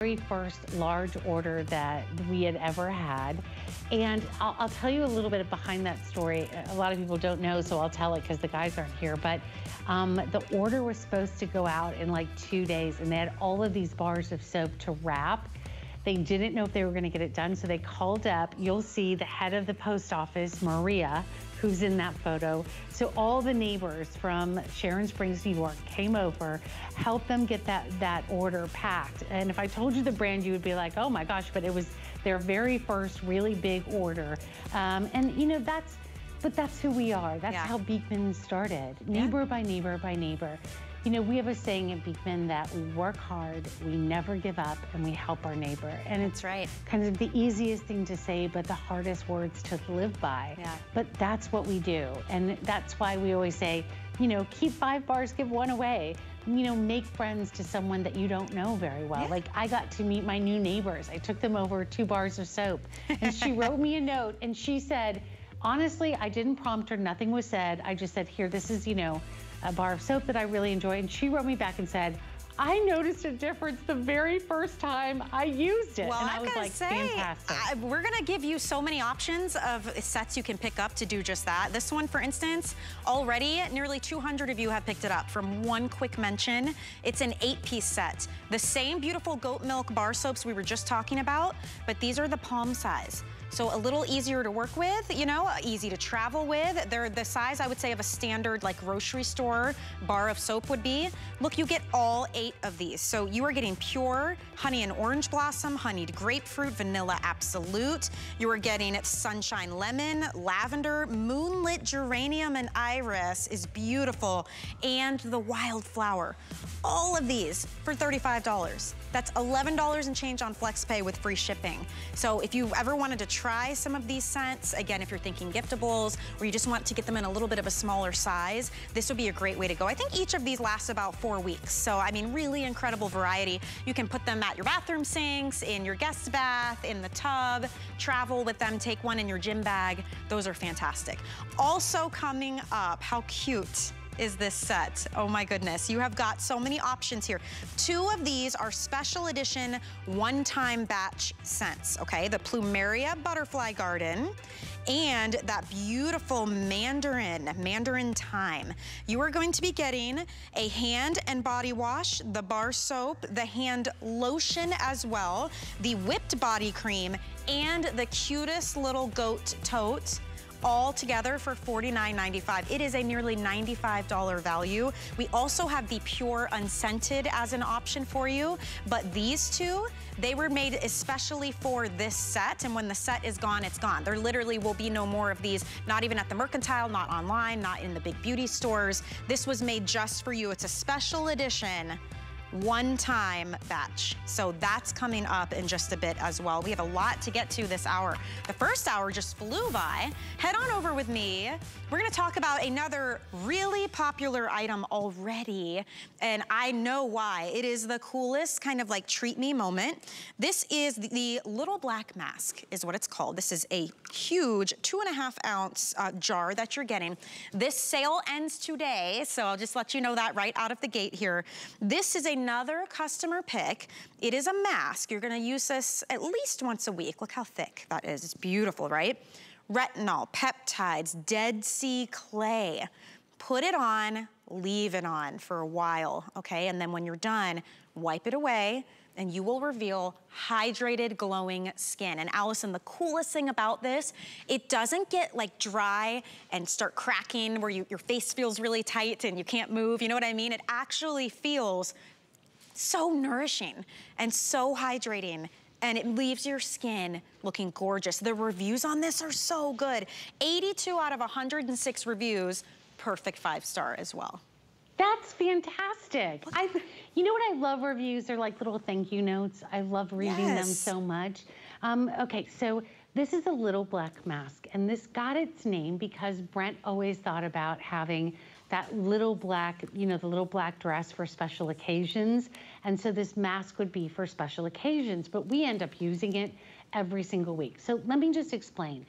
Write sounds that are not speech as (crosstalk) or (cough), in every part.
very first large order that we had ever had. And I'll, I'll, tell you a little bit behind that story. A lot of people don't know, so I'll tell it because the guys aren't here. But um, the order was supposed to go out in like two days, and they had all of these bars of soap to wrap. They didn't know if they were going to get it done, so they called up. You'll see the head of the post office, Maria, who's in that photo. So all the neighbors from Sharon Springs, New York came over, helped them get that, that order packed. And if I told you the brand, you would be like, oh my gosh, but it was their very first really big order. Um, and you know, that's, but that's who we are. That's yeah. how Beekman started, neighbor yeah. by neighbor by neighbor. You know, we have a saying at Beekman that we work hard, we never give up, and we help our neighbor. And it's right. kind of the easiest thing to say, but the hardest words to live by. Yeah. But that's what we do. And that's why we always say, you know, keep five bars, give one away. You know, make friends to someone that you don't know very well. Yeah. Like I got to meet my new neighbors. I took them over two bars of soap and she (laughs) wrote me a note and she said, honestly, I didn't prompt her, nothing was said. I just said, here, this is, you know, a bar of soap that I really enjoy. And she wrote me back and said, I noticed a difference the very first time I used it. Well, and I was like, say, fantastic. I, we're gonna give you so many options of sets you can pick up to do just that. This one, for instance, already nearly 200 of you have picked it up from one quick mention. It's an eight piece set. The same beautiful goat milk bar soaps we were just talking about, but these are the palm size. So a little easier to work with, you know, easy to travel with. They're the size, I would say, of a standard like grocery store bar of soap would be. Look, you get all eight of these. So you are getting pure honey and orange blossom, honeyed grapefruit, vanilla absolute. You are getting sunshine lemon, lavender, moonlit geranium and iris is beautiful. And the wildflower. All of these for $35. That's $11 and change on FlexPay with free shipping. So if you ever wanted to try some of these scents, again, if you're thinking giftables or you just want to get them in a little bit of a smaller size, this would be a great way to go. I think each of these lasts about four weeks. So, I mean, really incredible variety. You can put them at your bathroom sinks, in your guest bath, in the tub, travel with them, take one in your gym bag. Those are fantastic. Also coming up, how cute is this set? Oh my goodness, you have got so many options here. Two of these are special edition one-time batch scents, okay? The Plumeria Butterfly Garden and that beautiful mandarin, mandarin thyme. You are going to be getting a hand and body wash, the bar soap, the hand lotion as well, the whipped body cream, and the cutest little goat tote all together for $49.95. It is a nearly $95 value. We also have the pure unscented as an option for you, but these two, they were made especially for this set, and when the set is gone, it's gone. There literally will be no more of these, not even at the Mercantile, not online, not in the big beauty stores. This was made just for you. It's a special edition one-time batch. So that's coming up in just a bit as well. We have a lot to get to this hour. The first hour just flew by. Head on over with me. We're gonna talk about another really popular item already, and I know why. It is the coolest kind of like treat me moment. This is the little black mask is what it's called. This is a huge two and a half ounce uh, jar that you're getting. This sale ends today, so I'll just let you know that right out of the gate here. This is another customer pick. It is a mask. You're gonna use this at least once a week. Look how thick that is. It's beautiful, right? Retinol, peptides, Dead Sea clay. Put it on, leave it on for a while, okay? And then when you're done, wipe it away, and you will reveal hydrated, glowing skin. And Allison, the coolest thing about this, it doesn't get like dry and start cracking where you, your face feels really tight and you can't move, you know what I mean? It actually feels so nourishing and so hydrating and it leaves your skin looking gorgeous. The reviews on this are so good. 82 out of 106 reviews, perfect five star as well. That's fantastic. I, you know what I love reviews? They're like little thank you notes. I love reading yes. them so much. Um, okay, so this is a little black mask, and this got its name because Brent always thought about having that little black, you know, the little black dress for special occasions. And so this mask would be for special occasions, but we end up using it every single week. So let me just explain.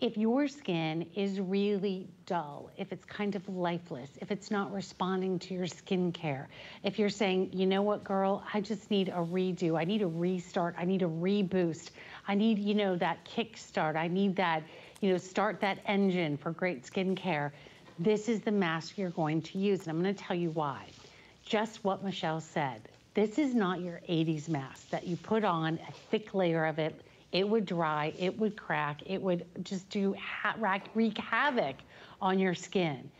if your skin is really dull, if it's kind of lifeless, if it's not responding to your skincare, if you're saying, you know what, girl, I just need a redo, I need a restart, I need a reboost, I need, you know, that kickstart, I need that, you know, start that engine for great skincare, this is the mask you're going to use. And I'm going to tell you why. Just what Michelle said. This is not your 80s mask that you put on a thick layer of it it would dry, it would crack, it would just do wreak havoc on your skin.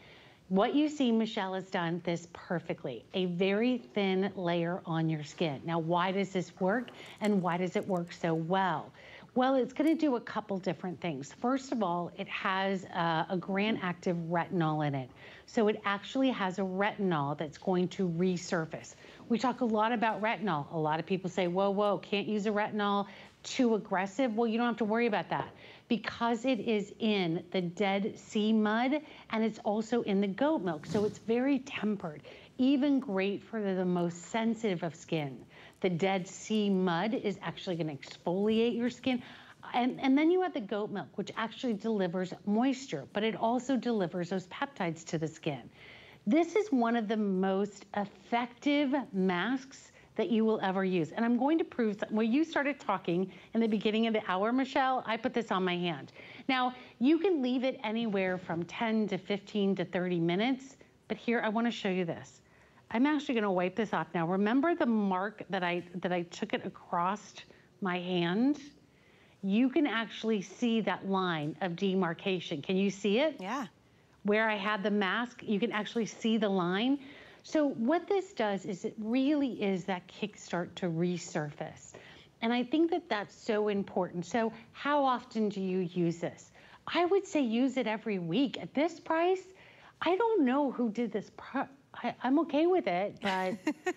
What you see, Michelle has done this perfectly. A very thin layer on your skin. Now, why does this work and why does it work so well? Well, it's going to do a couple different things. First of all, it has a, a active retinol in it. So it actually has a retinol that's going to resurface. We talk a lot about retinol. A lot of people say, whoa, whoa, can't use a retinol too aggressive, well, you don't have to worry about that because it is in the Dead Sea mud and it's also in the goat milk. So it's very tempered, even great for the most sensitive of skin. The Dead Sea mud is actually going to exfoliate your skin. And, and then you have the goat milk, which actually delivers moisture, but it also delivers those peptides to the skin. This is one of the most effective masks that you will ever use. And I'm going to prove, when you started talking in the beginning of the hour, Michelle, I put this on my hand. Now, you can leave it anywhere from 10 to 15 to 30 minutes, but here I wanna show you this. I'm actually gonna wipe this off now. Remember the mark that I, that I took it across my hand? You can actually see that line of demarcation. Can you see it? Yeah. Where I had the mask, you can actually see the line. So what this does is it really is that kickstart to resurface. And I think that that's so important. So how often do you use this? I would say use it every week. At this price, I don't know who did this I, am okay with it, but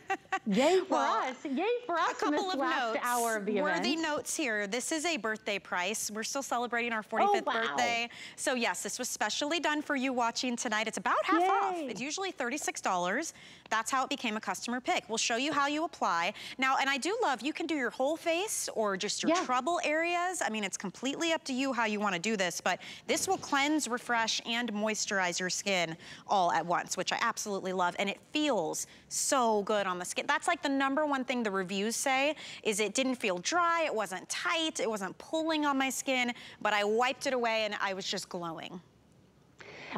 (laughs) yay for well, us. Yay for us a couple of last notes, hour of the Worthy event. notes here. This is a birthday price. We're still celebrating our 45th oh, wow. birthday. So yes, this was specially done for you watching tonight. It's about half yay. off. It's usually $36. That's how it became a customer pick. We'll show you how you apply. Now, and I do love, you can do your whole face or just your trouble areas. I mean, it's completely up to you how you wanna do this, but this will cleanse, refresh, and moisturize your skin all at once, which I absolutely love. And it feels so good on the skin. That's like the number one thing the reviews say, is it didn't feel dry, it wasn't tight, it wasn't pulling on my skin, but I wiped it away and I was just glowing.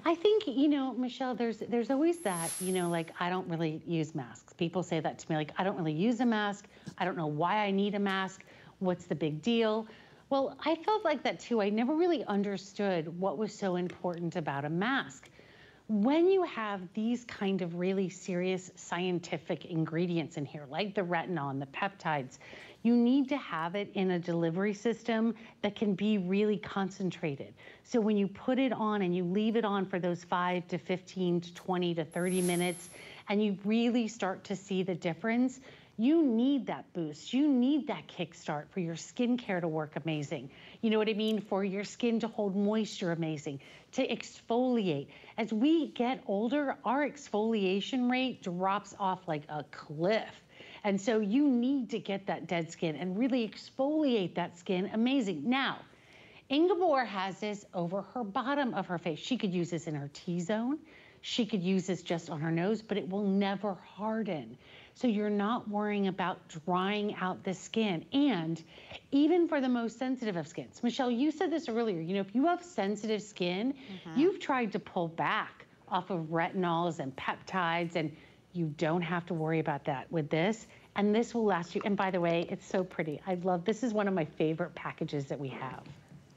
I think, you know, Michelle, there's there's always that, you know, like I don't really use masks. People say that to me, like, I don't really use a mask. I don't know why I need a mask. What's the big deal? Well, I felt like that too. I never really understood what was so important about a mask. When you have these kind of really serious scientific ingredients in here, like the retinol and the peptides, you need to have it in a delivery system that can be really concentrated. So when you put it on and you leave it on for those five to 15 to 20 to 30 minutes, and you really start to see the difference, you need that boost. You need that kickstart for your skincare to work amazing. You know what I mean? For your skin to hold moisture amazing, to exfoliate. As we get older, our exfoliation rate drops off like a cliff. And so you need to get that dead skin and really exfoliate that skin. Amazing. Now, Ingeborg has this over her bottom of her face. She could use this in her T-zone. She could use this just on her nose, but it will never harden. So you're not worrying about drying out the skin. And even for the most sensitive of skins, Michelle, you said this earlier, you know, if you have sensitive skin, mm -hmm. you've tried to pull back off of retinols and peptides and you don't have to worry about that with this. And this will last you. And by the way, it's so pretty. I love, this is one of my favorite packages that we have.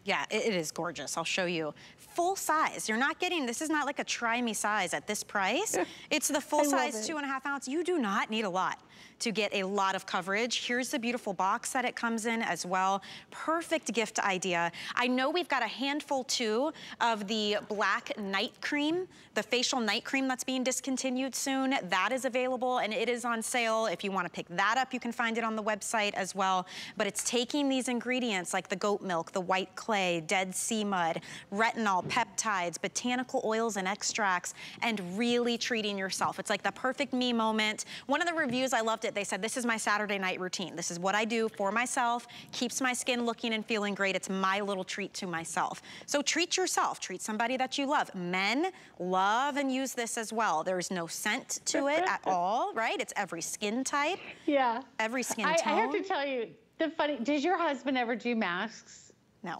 Yeah, it is gorgeous. I'll show you. Full size. You're not getting, this is not like a try me size at this price. It's the full size two and a half ounce. You do not need a lot to get a lot of coverage. Here's the beautiful box that it comes in as well. Perfect gift idea. I know we've got a handful too of the black night cream, the facial night cream that's being discontinued soon. That is available and it is on sale. If you wanna pick that up, you can find it on the website as well. But it's taking these ingredients like the goat milk, the white clay, dead sea mud, retinol, peptides, botanical oils and extracts, and really treating yourself. It's like the perfect me moment. One of the reviews I loved it. They said, this is my Saturday night routine. This is what I do for myself, keeps my skin looking and feeling great. It's my little treat to myself. So treat yourself, treat somebody that you love. Men love and use this as well. There's no scent to it at (laughs) all, right? It's every skin type. Yeah. Every skin I, tone. I have to tell you, the funny, does your husband ever do masks? No.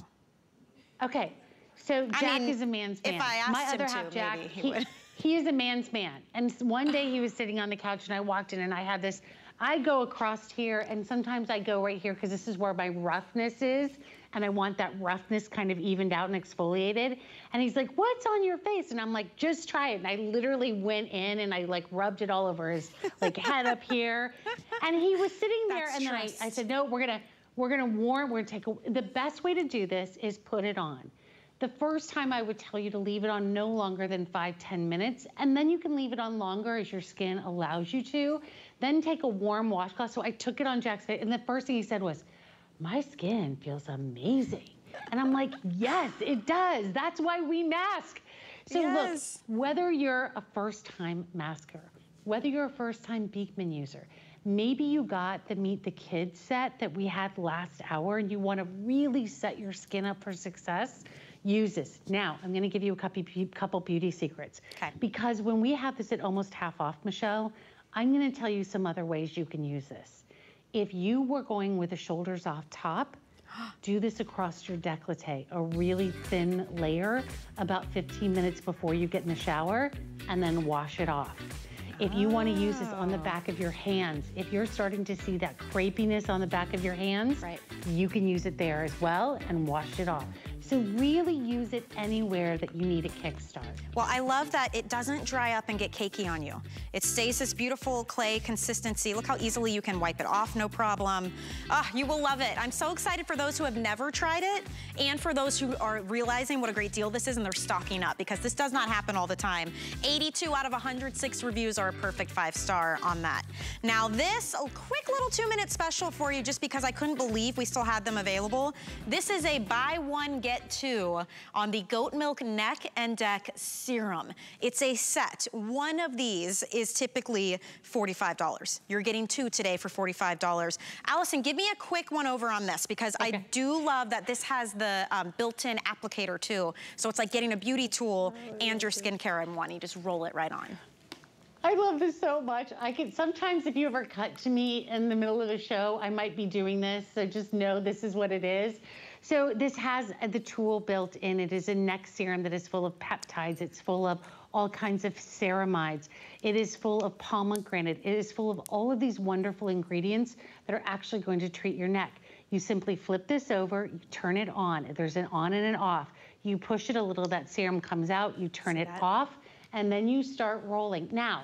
Okay. So Jack I mean, is a man's man. If I asked My him other to, half, Jack, maybe he, he, would. He is a man's man. And one day he was sitting on the couch and I walked in and I had this, I go across here and sometimes I go right here because this is where my roughness is and I want that roughness kind of evened out and exfoliated. And he's like, what's on your face? And I'm like, just try it. And I literally went in and I like rubbed it all over his like head up here. And he was sitting (laughs) there That's and then I, I said, no, we're gonna, we're gonna warm, we're gonna take a, the best way to do this is put it on. The first time I would tell you to leave it on no longer than five, 10 minutes, and then you can leave it on longer as your skin allows you to. Then take a warm washcloth. So I took it on Jack's face, and the first thing he said was, my skin feels amazing. And I'm like, yes, it does. That's why we mask. So Yes. look, whether you're a first time masker, whether you're a first time Beekman user, maybe you got the Meet the Kids set that we had last hour and you want to really set your skin up for success, use this. Now, I'm going to give you a couple, couple beauty secrets. Okay. Because when we have this at almost half off, Michelle, I'm going to tell you some other ways you can use this. If you were going with the shoulders off top, (gasps) do this across your décolleté, a really thin layer about 15 minutes before you get in the shower, and then wash it off. If you want to use this on the oh. back of your hands, if you're starting to see that crepiness on the back of your hands, Right. you can use it there as well and wash it off. So really use it anywhere that you need a kickstart. Well, I love that it doesn't dry up and get cakey on you. It stays this beautiful clay consistency. Look how easily you can wipe it off, no problem. Ah, you will love it. I'm so excited for those who have never tried it and for those who are realizing what a great deal this is and they're stocking up because this does not happen all the time. 82 out of 106 reviews are a perfect five star on that. Now this, a quick little two minute special for you just because I couldn't believe we still had them available. This is a buy one, get two on the goat milk neck and deck serum. It's a set. One of these is typically $45. You're getting two today for $45. Allison, give me a quick one over on this because I do love that this has the um, built-in applicator too. So it's like getting a beauty tool and your skincare in one. You just roll it right on. I love this so much. I can sometimes if you ever cut to me in the middle of a show, I might be doing this. So just know this is what it is. So this has the tool built in. It is a neck serum that is full of peptides. It's full of all kinds of ceramides. It is full of pomegranate. It is full of all of these wonderful ingredients that are actually going to treat your neck. You simply flip this over, you turn it on. There's an on and an off. You push it a little, that serum comes out, you turn See it that? off, and then you start rolling. Now,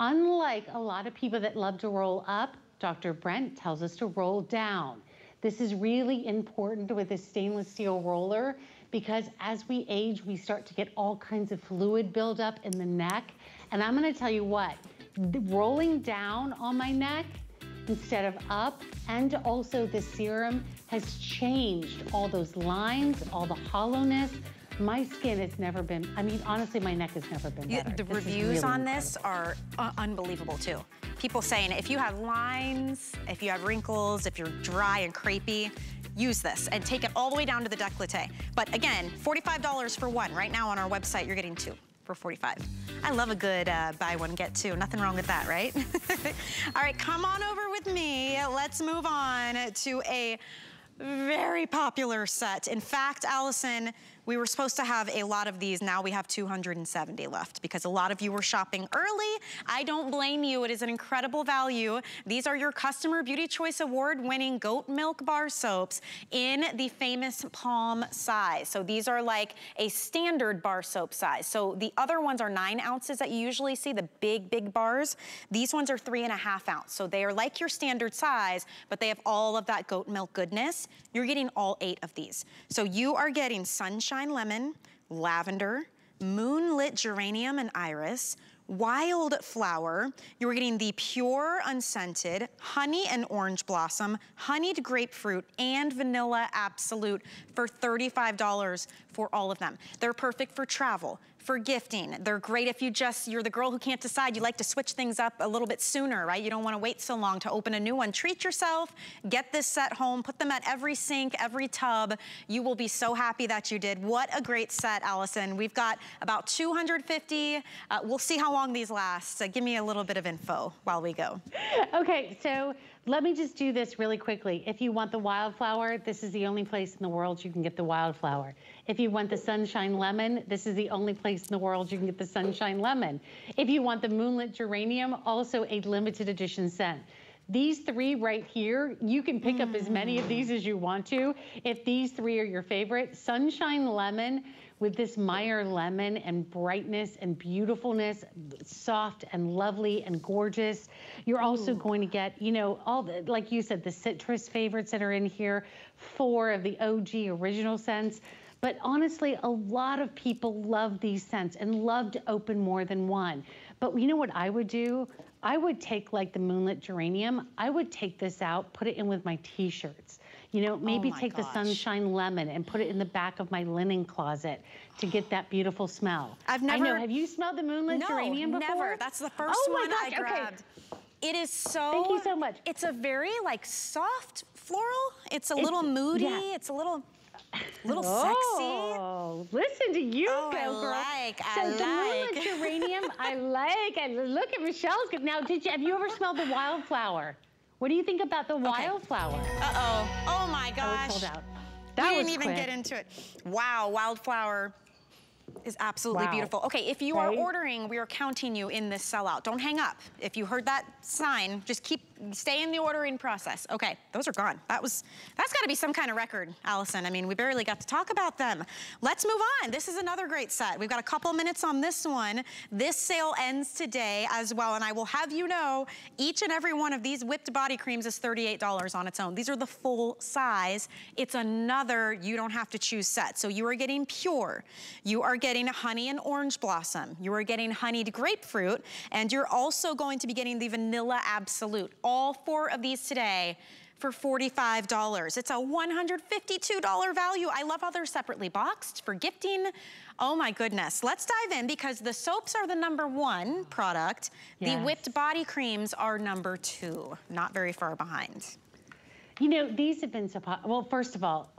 unlike a lot of people that love to roll up, Dr. Brent tells us to roll down. This is really important with a stainless steel roller because as we age, we start to get all kinds of fluid buildup in the neck. And I'm gonna tell you what, rolling down on my neck instead of up, and also the serum has changed all those lines, all the hollowness. My skin has never been, I mean, honestly, my neck has never been You- better. the This reviews really on this are uh, unbelievable too. People saying if you have lines, if you have wrinkles, if you're dry and crepey, use this and take it all the way down to the décolleté. But again, $45 for one. Right now on our website, you're getting two for 45. I love a good uh, buy one, get two. Nothing wrong with that, right? (laughs) all right, come on over with me. Let's move on to a very popular set. In fact, Allison, we were supposed to have a lot of these. Now we have 270 left because a lot of you were shopping early. I don't blame you. It is an incredible value. These are your Customer Beauty Choice Award winning goat milk bar soaps in the famous palm size. So these are like a standard bar soap size. So the other ones are nine ounces that you usually see, the big, big bars. These ones are three and a half ounce. So they are like your standard size, but they have all of that goat milk goodness. You're getting all eight of these. So you are getting sunshine lemon, lavender, moonlit geranium and iris, wildflower. You're getting the pure unscented, honey and orange blossom, honeyed grapefruit, and vanilla absolute for $35 for all of them. They're perfect for travel, for gifting. They're great if you just, you're the girl who can't decide, you like to switch things up a little bit sooner, right? You don't wanna wait so long to open a new one. Treat yourself, get this set home, put them at every sink, every tub. You will be so happy that you did. What a great set, Allison. We've got about 250. Uh, we'll see how long these last. Uh, give me a little bit of info while we go. Okay, so let me just do this really quickly. If you want the wildflower, this is the only place in the world you can get the wildflower. If you want the sunshine lemon, this is the only place in the world you can get the sunshine lemon. If you want the moonlit geranium, also a limited edition scent. These three right here, you can pick up as many of these as you want to. If these three are your favorite, Sunshine Lemon with this Meyer lemon and brightness and beautifulness, soft and lovely and gorgeous. You're also Ooh. going to get, you know, all the, like you said, the citrus favorites that are in here, four of the OG original scents. But honestly, a lot of people love these scents and love to open more than one. But you know what I would do? I would take like the Moonlit Geranium, I would take this out, put it in with my t-shirts. You know, maybe oh take gosh. the Sunshine Lemon and put it in the back of my linen closet to get that beautiful smell. I've never. I know. Have you smelled the Moonlit no, Geranium before? never. That's the first oh one gosh, I grabbed. Okay. It is so. Thank you so much. It's a very like soft floral. It's a it's, little moody. Yeah. It's a little little oh, sexy. listen to you oh, go, girl. I like, so I the like. moonlit geranium, I like. And look at Michelle's. Now, did you have you ever smelled the wildflower? What do you think about the okay. wildflower? Uh-oh. Oh, my oh, gosh. sold out. That we didn't even quick. get into it. Wow, wildflower is absolutely wow. beautiful. Okay, if you right? are ordering, we are counting you in this sellout. Don't hang up. If you heard that sign, just keep, stay in the ordering process. Okay, those are gone. That was, that's gotta be some kind of record, Allison. I mean, we barely got to talk about them. Let's move on. This is another great set. We've got a couple minutes on this one. This sale ends today as well, and I will have you know, each and every one of these whipped body creams is $38 on its own. These are the full size. It's another, you don't have to choose set. So you are getting pure. You are getting honey and orange blossom. You are getting honeyed grapefruit, and you're also going to be getting the vanilla absolute. All four of these today for $45. It's a $152 value. I love how they're separately boxed for gifting. Oh my goodness. Let's dive in because the soaps are the number one product. Yes. The whipped body creams are number two, not very far behind. You know, these have been so, well, first of all,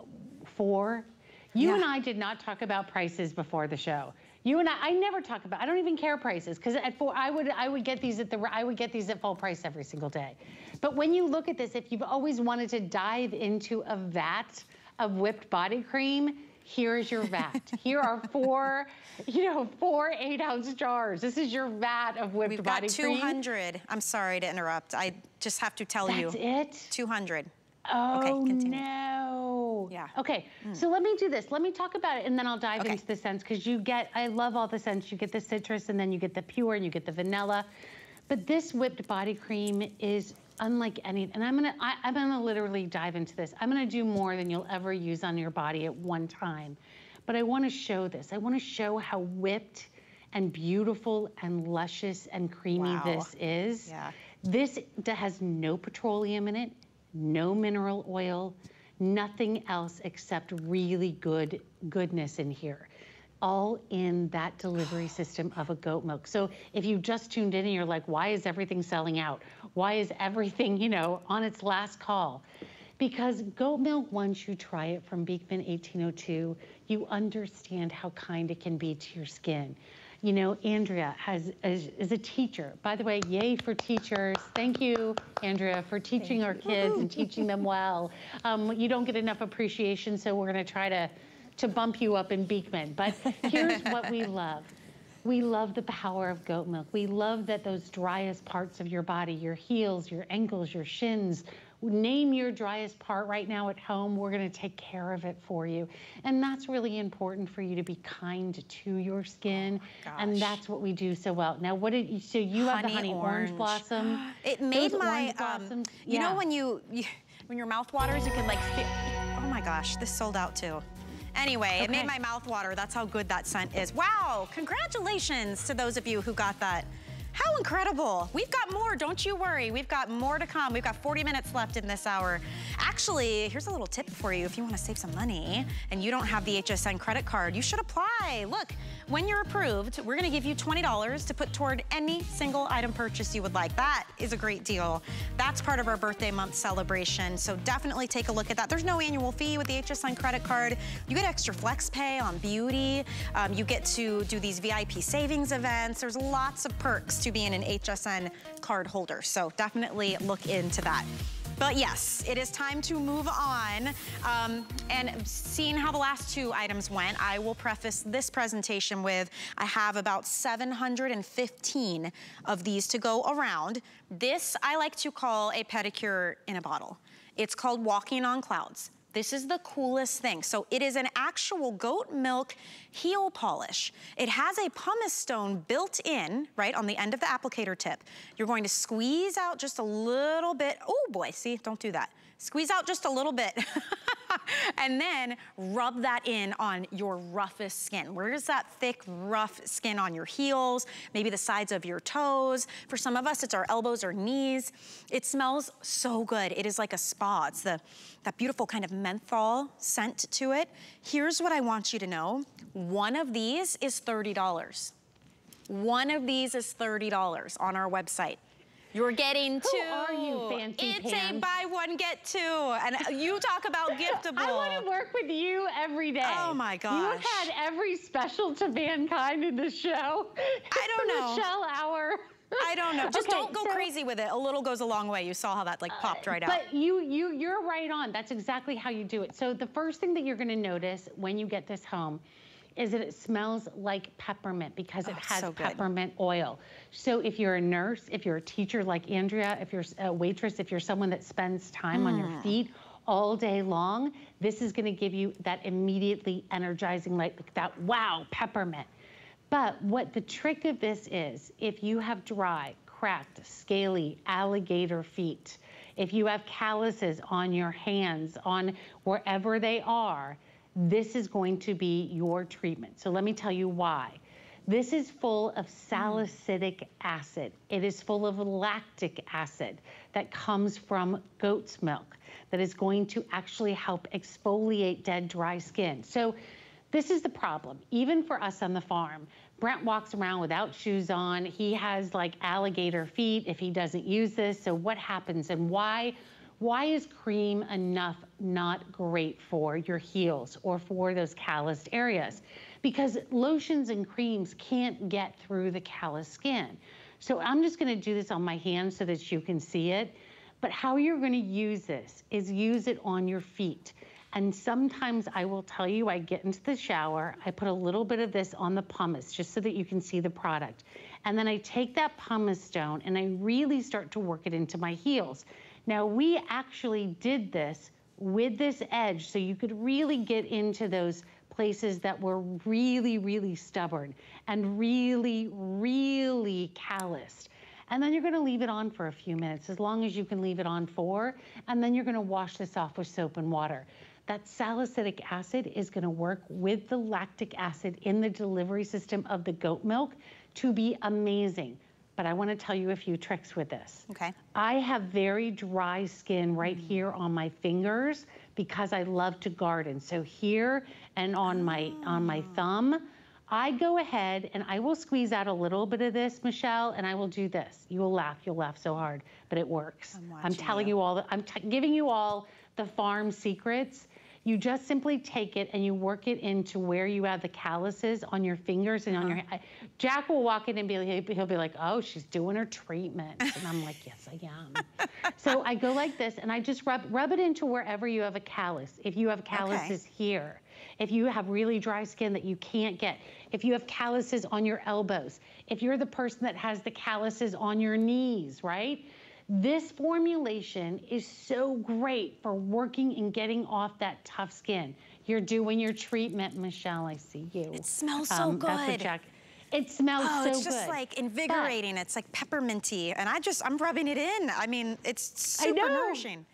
four you yeah. and I did not talk about prices before the show. You and I, I never talk about. I don't even care prices because at four, I would, I would get these at the, I would get these at full price every single day. But when you look at this, if you've always wanted to dive into a vat of whipped body cream, here's your vat. (laughs) Here are four, you know, four eight ounce jars. This is your vat of whipped We've body cream. We've got 200. I'm sorry to interrupt. I just have to tell That's you. That's it? 200. Oh, okay, no. Yeah. Okay, mm. so let me do this. Let me talk about it, and then I'll dive okay. into the scents, because you get, I love all the scents. You get the citrus, and then you get the pure, and you get the vanilla. But this whipped body cream is unlike any, and I'm gonna, I, I'm gonna literally dive into this. I'm gonna do more than you'll ever use on your body at one time. But I wanna show this. I wanna show how whipped and beautiful and luscious and creamy wow. this is. Yeah. This has no petroleum in it no mineral oil, nothing else except really good goodness in here all in that delivery system of a goat milk. So if you just tuned in and you're like, why is everything selling out? Why is everything, you know, on its last call? Because goat milk, once you try it from Beekman 1802, you understand how kind it can be to your skin. You know, Andrea has is, is, a teacher. By the way, yay for teachers. Thank you, Andrea, for teaching Thank our kids and (laughs) teaching them well. Um, you don't get enough appreciation, so we're going to try to to bump you up in Beekman. But here's (laughs) what we love. We love the power of goat milk. We love that those driest parts of your body, your heels, your ankles, your shins, name your driest part right now at home. We're going to take care of it for you. And that's really important for you to be kind to your skin. Oh and that's what we do so well. Now, what did you, so you honey have the honey orange, orange blossom. (gasps) it made Those my, um, you know when you, you, when your mouth waters, you can like, oh my gosh, this sold out too. Anyway, okay. it made my mouth water. That's how good that scent is. Wow, congratulations to those of you who got that How incredible. We've got more, don't you worry. We've got more to come. We've got 40 minutes left in this hour. Actually, here's a little tip for you. If you wanna save some money and you don't have the HSN credit card, you should apply. Look, when you're approved, we're gonna give you $20 to put toward any single item purchase you would like. That is a great deal. That's part of our birthday month celebration, so definitely take a look at that. There's no annual fee with the HSN credit card. You get extra flex pay on beauty. Um, you get to do these VIP savings events. There's lots of perks to being an HSN card holder, so definitely look into that. But yes, it is time to move on. Um, and seeing how the last two items went, I will preface this presentation with, I have about 715 of these to go around. This I like to call a pedicure in a bottle. It's called Walking on Clouds. This is the coolest thing. So it is an actual goat milk heel polish. It has a pumice stone built in, right, on the end of the applicator tip. You're going to squeeze out just a little bit. Oh boy, see, don't do that. Squeeze out just a little bit. (laughs) (laughs) and then rub that in on your roughest skin. Where is that thick, rough skin on your heels, maybe the sides of your toes. For some of us, it's our elbows or knees. It smells so good. It is like a spa. It's the, that beautiful kind of menthol scent to it. Here's what I want you to know. One of these is $30. One of these is $30 on our website. You're getting two. Who are you, fancy It's a buy one, get two. And you talk about (laughs) giftable. I want to work with you every day. Oh my gosh. You have had every special to mankind in the show. I don't know. Michelle Hour. I don't know. Just Okay, don't go so- crazy with it. A little goes a long way. You saw how that like uh, popped right out. But you, you, you're right on. That's exactly how you do it. So the first thing that you're going to notice when you get this home is that it smells like peppermint because it Oh, has so peppermint oil. So if you're a nurse, if you're a teacher like Andrea, if you're a waitress, if you're someone that spends time on Hmm. your feet all day long, this is going to give you that immediately energizing, light, like that wow peppermint. But what the trick of this is, if you have dry, cracked, scaly alligator feet, if you have calluses on your hands, on wherever they are, this is going to be your treatment. So let me tell you why. This is full of hmm. salicylic acid. It is full of lactic acid that comes from goat's milk that is going to actually help exfoliate dead, dry skin. So this is the problem. Even for us on the farm, Brent walks around without shoes on. He has like alligator feet if he doesn't use this. So what happens and why? Why is cream enough not great for your heels or for those calloused areas? Because lotions and creams can't get through the callous skin. So I'm just gonna do this on my hand so that you can see it. But how you're gonna use this is use it on your feet. And sometimes I will tell you, I get into the shower, I put a little bit of this on the pumice just so that you can see the product. And then I take that pumice stone and I really start to work it into my heels. Now, we actually did this with this edge so you could really get into those places that were really, really stubborn and really, really calloused. And then you're gonna leave it on for a few minutes, as long as you can leave it on for, and then you're gonna wash this off with soap and water. That salicylic acid is gonna work with the lactic acid in the delivery system of the goat milk to be amazing. But I wanna tell you a few tricks with this. Okay. I have very dry skin right mm. here on my fingers because I love to garden. So here and on my on my ah. thumb, I go ahead and I will squeeze out a little bit of this, Michelle, and I will do this. You will laugh. You'll laugh so hard, but it works. I'm I'm telling you. you all. The, I'm t- giving you all the farm secrets. You just simply take it and you work it into where you have the calluses on your fingers and on your. Uh-huh. I- Jack will walk in and be like, he'll be like, "Oh, she's doing her treatment," and I'm like, "Yes, I am." (laughs) so I go like this and I just rub rub it into wherever you have a callus. If you have calluses here, if you have really dry skin that you can't get, if you have calluses on your elbows, if you're the person that has the calluses on your knees, right? This formulation is so great for working and getting off that tough skin. You're doing your treatment, Michelle. I see you. It smells so Um, That's what good. Jack. It smells Oh, so good. it's just good. like invigorating. It's like pepperminty. And I just, I'm rubbing it in. I mean, it's super nourishing.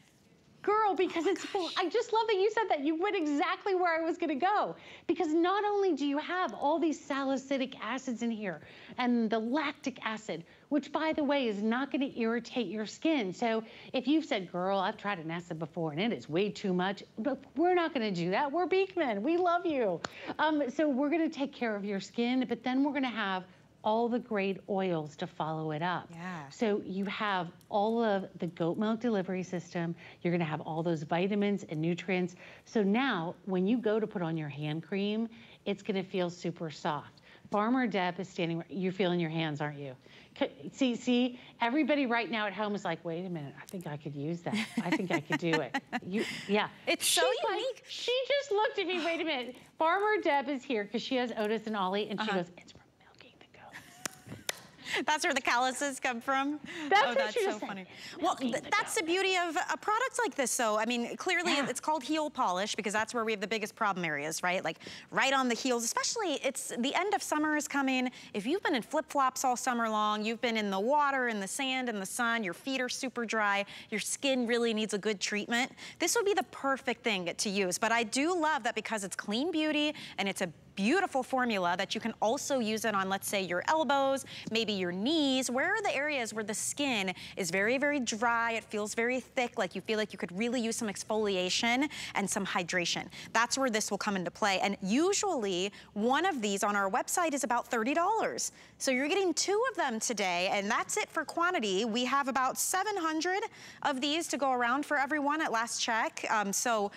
Girl, because it's full. I just love that you said that. You went exactly where I was going to go. Because not only do you have all these salicylic acids in here and the lactic acid, which by the way is not going to irritate your skin. So if you've said, girl, I've tried Anessa before and it is way too much, but we're not going to do that. We're Beekman. We love you. Um, so we're going to take care of your skin, but then we're going to have all the great oils to follow it up. Yeah. So you have all of the goat milk delivery system. You're going to have all those vitamins and nutrients. So now when you go to put on your hand cream, it's going to feel super soft. Farmer Deb is standing, you're feeling your hands, aren't you? See, see, everybody right now at home is like, wait a minute, I think I could use that. I think I could do it. (laughs) You, yeah. It's so She's unique. Like, she just looked at me, wait a minute. Farmer Deb is here because she has Otis and Ollie, and uh -huh. she uh-huh. goes, it's (laughs) that's where the calluses come from? That's oh, that's so funny. Well, th that's the beauty of a product like this, though. I mean, clearly yeah. it's called heel polish because that's where we have the biggest problem areas, right? Like right on the heels, especially it's the end of summer is coming. If you've been in flip-flops all summer long, you've been in the water, in the sand, in the sun, your feet are super dry, your skin really needs a good treatment, this would be the perfect thing to use. But I do love that because it's clean beauty and it's a beautiful formula that you can also use it on, let's say, your elbows, maybe your knees. Where are the areas where the skin is very, very dry, it feels very thick, like you feel like you could really use some exfoliation and some hydration. That's where this will come into play. And usually, one of these on our website is about $30. So you're getting two of them today, and that's it for quantity. We have about 700 of these to go around for everyone at last check. Um, so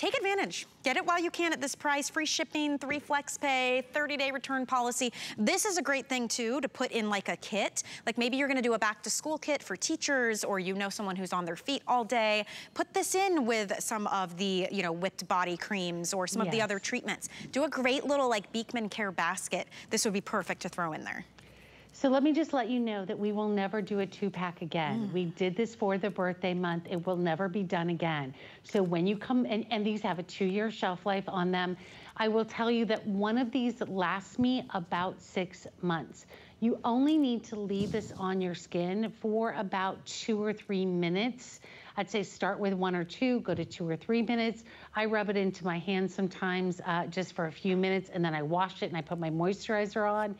take advantage. Get it while you can at this price. Free shipping, three flex pay, 30-day return policy. This is a great thing, too, to put in like a kit. Like maybe you're going to do a back-to-school kit for teachers or you know someone who's on their feet all day. Put this in with some of the, you know, whipped body creams or some yes. of the other treatments. Do a great little like Beekman Care basket. This would be perfect to throw in there. So let me just let you know that we will never do a two pack again. Mm. We did this for the birthday month. It will never be done again. So when you come, and, and these have a two year shelf life on them, I will tell you that one of these lasts me about six months. You only need to leave this on your skin for about two or three minutes. I'd say start with one or two, go to two or three minutes. I rub it into my hands sometimes uh, just for a few minutes, and then I wash it and I put my moisturizer on.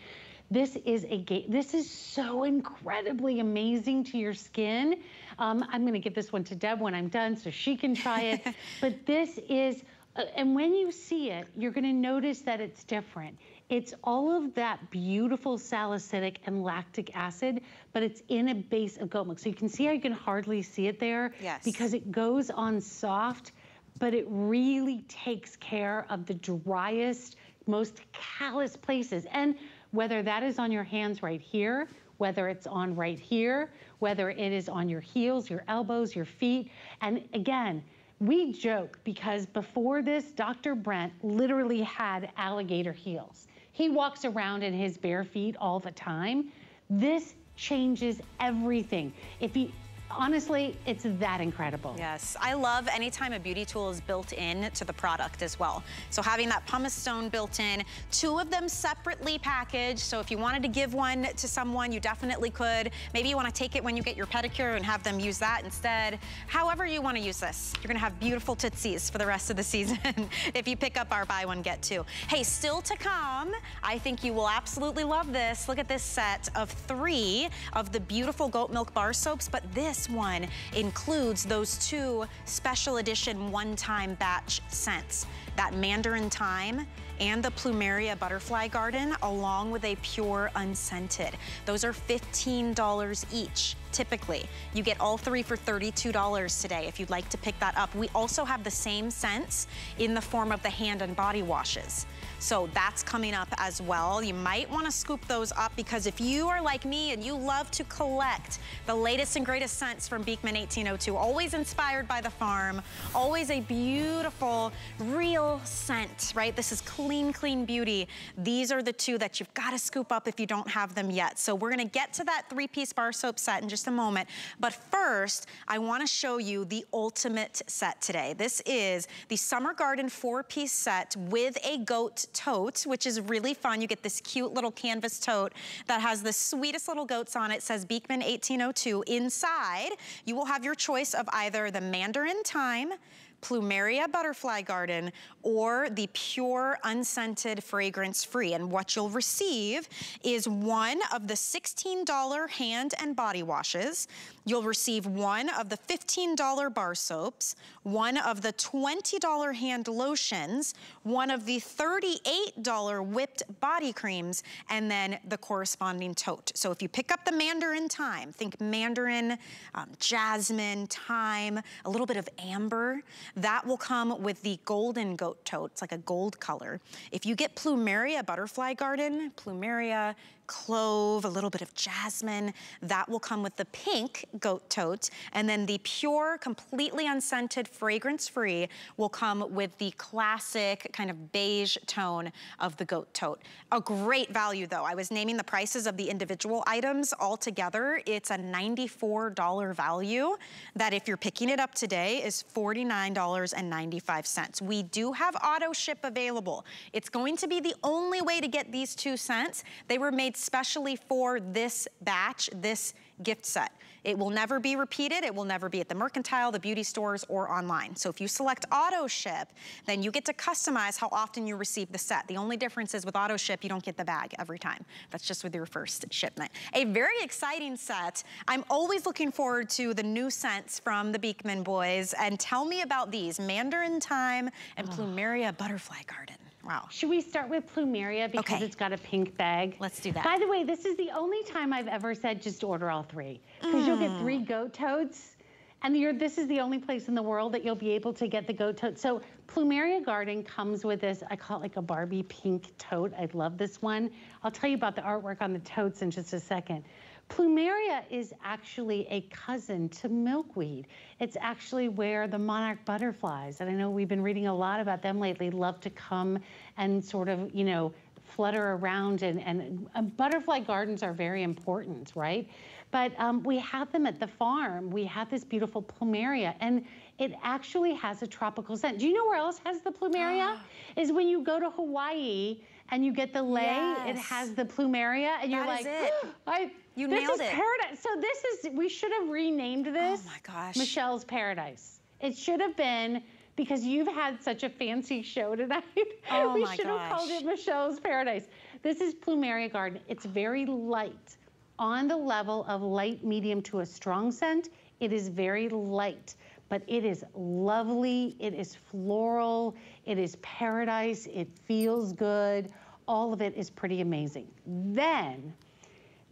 This is a gate. This is so incredibly amazing to your skin. Um, I'm going to give this one to Deb when I'm done so she can try it. (laughs) but this is, uh, and when you see it, you're going to notice that it's different. It's all of that beautiful salicylic and lactic acid, but it's in a base of goat milk. So you can see how you can hardly see it there. Yes. Because it goes on soft, but it really takes care of the driest, most callous places. And whether that is on your hands right here, whether it's on right here, whether it is on your heels, your elbows, your feet. And again, we joke because before this, Dr. Brent literally had alligator heels. He walks around in his bare feet all the time. This changes everything. If you honestly, it's that incredible. Yes, I love anytime a beauty tool is built in to the product as well. So having that pumice stone built in, two of them separately packaged. So if you wanted to give one to someone, you definitely could. Maybe you want to take it when you get your pedicure and have them use that instead. However you want to use this, you're going to have beautiful tootsies for the rest of the (laughs) season if you pick up our buy one, get two. Hey, still to come, I think you will absolutely love this. Look at this set of three of the beautiful goat milk bar soaps, but this this one includes those two special edition one-time batch scents. That Mandarin Thyme and the Plumeria Butterfly Garden along with a pure unscented. Those are $15 each typically. You get all three for $32 today if you'd like to pick that up. We also have the same scents in the form of the hand and body washes. So that's coming up as well. You might want to scoop those up because if you are like me and you love to collect the latest and greatest scents from Beekman 1802, always inspired by the farm, always a beautiful, real scent, right? This is clean, clean clean beauty. These are the two that you've got to scoop up if you don't have them yet. So we're going to get to that three-piece bar soap set in just a moment. But first, I want to show you the ultimate set today. This is the Summer Garden four-piece set with a goat tote, which is really fun. You get this cute little canvas tote that has the sweetest little goats on it. it says Beekman 1802. Inside, you will have your choice of either the Mandarin Thyme, Plumeria Butterfly Garden, or the Pure Unscented Fragrance Free. And what you'll receive is one of the $16 hand and body washes. You'll receive one of the $15 bar soaps, one of the $20 hand lotions, one of the $38 whipped body creams, and then the corresponding tote. So if you pick up the Mandarin Thyme, think Mandarin, um, jasmine, thyme, a little bit of amber, that will come with the golden goat tote. It's like a gold color. If you get Plumeria Butterfly Garden, Plumeria, clove, a little bit of jasmine. That will come with the pink goat tote. And then the pure, completely unscented, fragrance-free will come with the classic kind of beige tone of the goat tote. A great value though. I was naming the prices of the individual items all together. It's a $94 value that if you're picking it up today is $49.95. We do have auto ship available. It's going to be the only way to get these two scents. They were made especially for this batch, this gift set. It will never be repeated. It will never be at the mercantile, the beauty stores, or online. So if you select auto ship, then you get to customize how often you receive the set. The only difference is with auto ship, you don't get the bag every time. That's just with your first shipment. A very exciting set. I'm always looking forward to the new scents from the Beekman boys. And tell me about these, Mandarin Thyme and oh. Plumeria Butterfly Garden. Wow. Should we start with Plumeria because okay. it's got a pink bag? Let's do that. By the way, this is the only time I've ever said just order all three. Because mm. you'll get three mm. goat totes. And this is the only place in the world that you'll be able to get the goat tote. So Plumeria Garden comes with this, I call it like a Barbie pink tote. I love this one. I'll tell you about the artwork on the totes in just a second. Plumeria is actually a cousin to milkweed. It's actually where the monarch butterflies, and I know we've been reading a lot about them lately, love to come and sort of, you know, flutter around and, and uh, butterfly gardens are very important, right? But um, we have them at the farm. We have this beautiful plumeria and it actually has a tropical scent. Do you know where else has the plumeria? (gasps) is when you go to Hawaii and you get the lei, yes. it has the plumeria and you're like, (gasps) I you this nailed is it. paradise. So this is, we should have renamed oh this. Oh my gosh. Michelle's Paradise. It should have been because you've had such a fancy show tonight. (laughs) Oh we my should gosh. have called it Michelle's Paradise. This is Plumeria Garden. It's very light. On the level of light, medium to a strong scent, it is very light, but it is lovely. It is floral. It is paradise. It feels good. All of it is pretty amazing. Then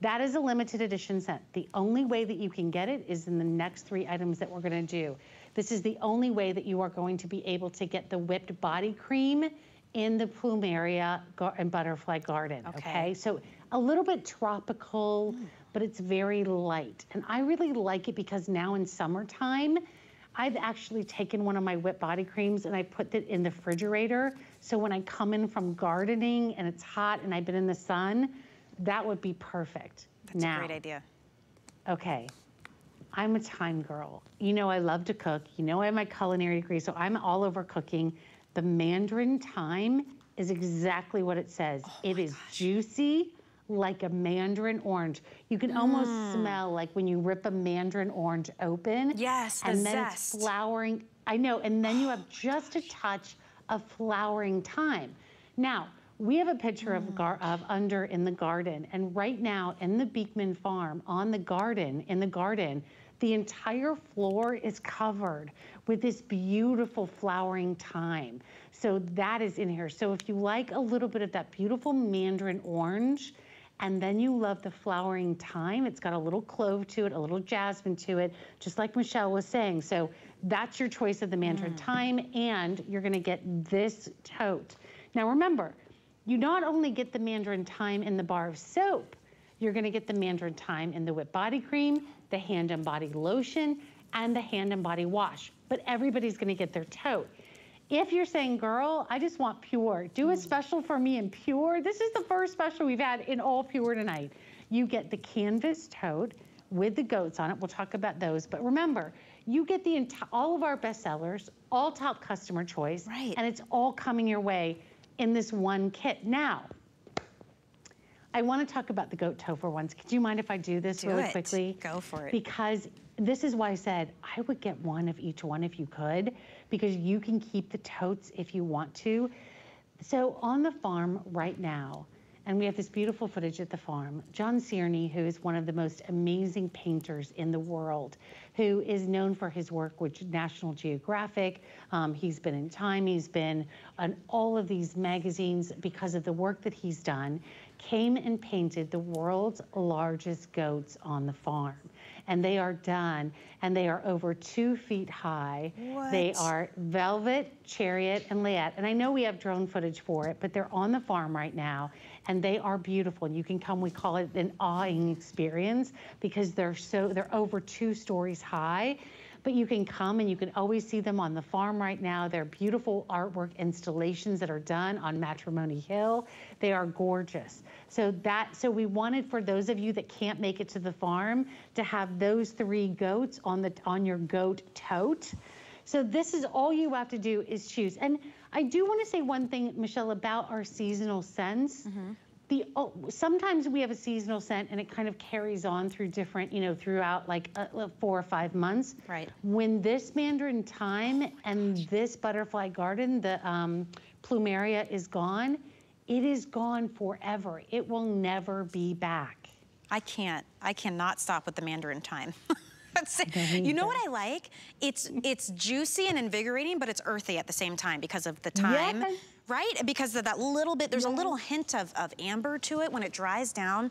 that is a limited edition scent. The only way that you can get it is in the next three items that we're gonna do. This is the only way that you are going to be able to get the whipped body cream in the Plumeria and Butterfly Garden, okay. okay? So a little bit tropical, mm. but it's very light. And I really like it because now in summertime, I've actually taken one of my whipped body creams and I put it in the refrigerator. So when I come in from gardening and it's hot and I've been in the sun, that would be perfect. That's now, a great idea. Okay. I'm a thyme girl. You know I love to cook. You know I have my culinary degree, so I'm all over cooking. The Mandarin thyme is exactly what it says. Oh it is gosh. juicy like a mandarin orange. You can mm. almost smell like when you rip a mandarin orange open. Yes, the And then zest. it's flowering. I know, and then you have (gasps) just a touch of flowering thyme. Now, we have a picture of, of under in the garden, and right now in the Beekman farm, on the garden, in the garden, the entire floor is covered with this beautiful flowering thyme. So that is in here. So if you like a little bit of that beautiful mandarin orange, and then you love the flowering thyme, it's got a little clove to it, a little jasmine to it, just like Michelle was saying. So that's your choice of the mandarin mm. thyme, and you're gonna get this tote. Now remember, you not only get the mandarin thyme in the bar of soap, you're gonna get the mandarin thyme in the whipped body cream, the hand and body lotion, and the hand and body wash. But everybody's gonna get their tote. If you're saying, girl, I just want pure, do a mm. special for me in pure. This is the first special we've had in all pure tonight. You get the canvas tote with the goats on it. We'll talk about those. But remember, you get the all of our bestsellers, all top customer choice, right. and it's all coming your way in this one kit. Now, I want to talk about the goat toe for once. Could you mind if I do this do really it. quickly? Go for it. Because this is why I said I would get one of each one if you could, because you can keep the totes if you want to. So on the farm right now, and we have this beautiful footage at the farm. John Ciarney, who is one of the most amazing painters in the world, who is known for his work with National Geographic. Um, he's been in Time, he's been on all of these magazines because of the work that he's done, came and painted the world's largest goats on the farm and they are done and they are over two feet high. What? They are Velvet, Chariot, and Liette. And I know we have drone footage for it, but they're on the farm right now and they are beautiful. And you can come, we call it an awing experience because they're so, they're over two stories high but you can come and you can always see them on the farm right now. They're beautiful artwork installations that are done on Matrimony Hill. They are gorgeous. So that so we wanted for those of you that can't make it to the farm to have those three goats on the on your goat tote. So this is all you have to do is choose. And I do want to say one thing, Michelle, about our seasonal scents. Mm -hmm the oh, sometimes we have a seasonal scent and it kind of carries on through different, you know, throughout like uh, four or five months. Right. When this Mandarin Thyme and this Butterfly Garden, the um, Plumeria is gone, it is gone forever. It will never be back. I can't. I cannot stop with the Mandarin Thyme. (laughs) (laughs) you know what I like? It's it's juicy and invigorating, but it's earthy at the same thyme because of the time. Yes. Right? Because of that little bit, there's yes. a little hint of, of amber to it when it dries down.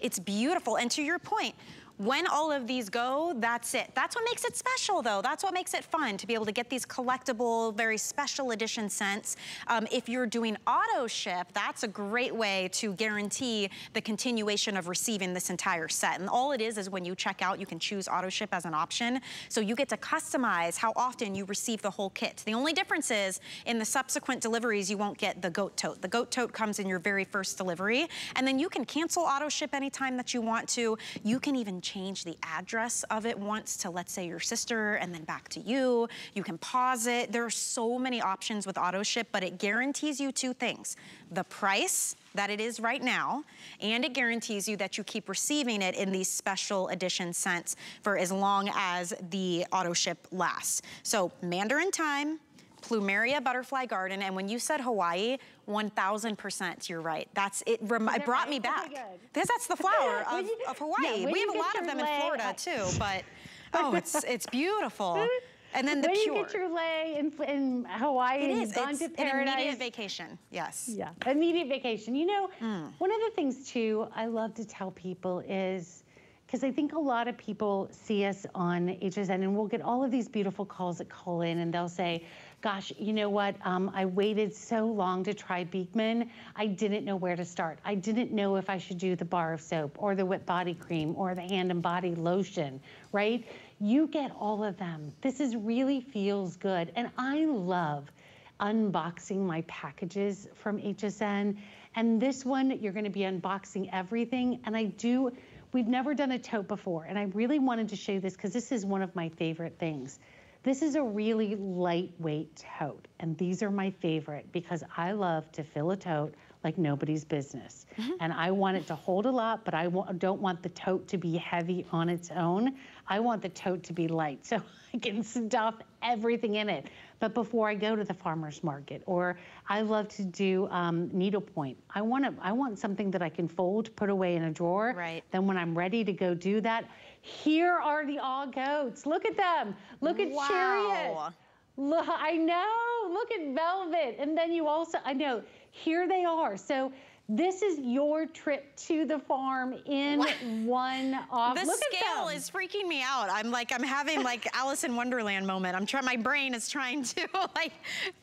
It's beautiful. And to your point, when all of these go, that's it. That's what makes it special though. That's what makes it fun to be able to get these collectible, very special edition scents. Um, if you're doing auto ship, that's a great way to guarantee the continuation of receiving this entire set. And all it is is when you check out, you can choose auto ship as an option. So you get to customize how often you receive the whole kit. The only difference is in the subsequent deliveries, you won't get the goat tote. The goat tote comes in your very first delivery. And then you can cancel auto ship anytime that you want to. You can even change the address of it once to, let's say, your sister and then back to you. You can pause it. There are so many options with auto ship, but it guarantees you two things. The price that it is right now, and it guarantees you that you keep receiving it in these special edition scents for as long as the auto ship lasts. So Mandarin Thyme, Plumeria Butterfly Garden, and when you said Hawaii, 1000% you're right. That's it, it brought right? me back. Because that's the flower (laughs) of, you, of Hawaii. Yeah, we have a lot of them in Florida too, but (laughs) oh, it's it's beautiful. And then the when pure. you get your lei in, in Hawaii it and is. gone it's to paradise. an immediate vacation, yes. Yeah, immediate vacation. You know, mm. one of the things too I love to tell people is, because I think a lot of people see us on HSN and we'll get all of these beautiful calls that call in and they'll say, gosh, you know what? Um, I waited so long to try Beekman. I didn't know where to start. I didn't know if I should do the bar of soap or the whipped body cream or the hand and body lotion, right? You get all of them. This is really feels good. And I love unboxing my packages from HSN. And this one, you're gonna be unboxing everything. And I do, we've never done a tote before. And I really wanted to show you this because this is one of my favorite things. This is a really lightweight tote, and these are my favorite because I love to fill a tote like nobody's business. Mm -hmm. And I want it to hold a lot, but I don't want the tote to be heavy on its own. I want the tote to be light (laughs) so I can stuff everything in it. But before I go to the farmer's market, or I love to do um, needlepoint. I want to, I want something that I can fold, put away in a drawer. Right. Then when I'm ready to go do that, here are the all goats. Look at them. Look at wow. Chariot. Look, I know. Look at Velvet. And then you also, I know, here they are. So this is your trip to the farm in what? one off. The Look scale is freaking me out. I'm like, I'm having like (laughs) Alice in Wonderland moment. I'm trying, my brain is trying to (laughs) like,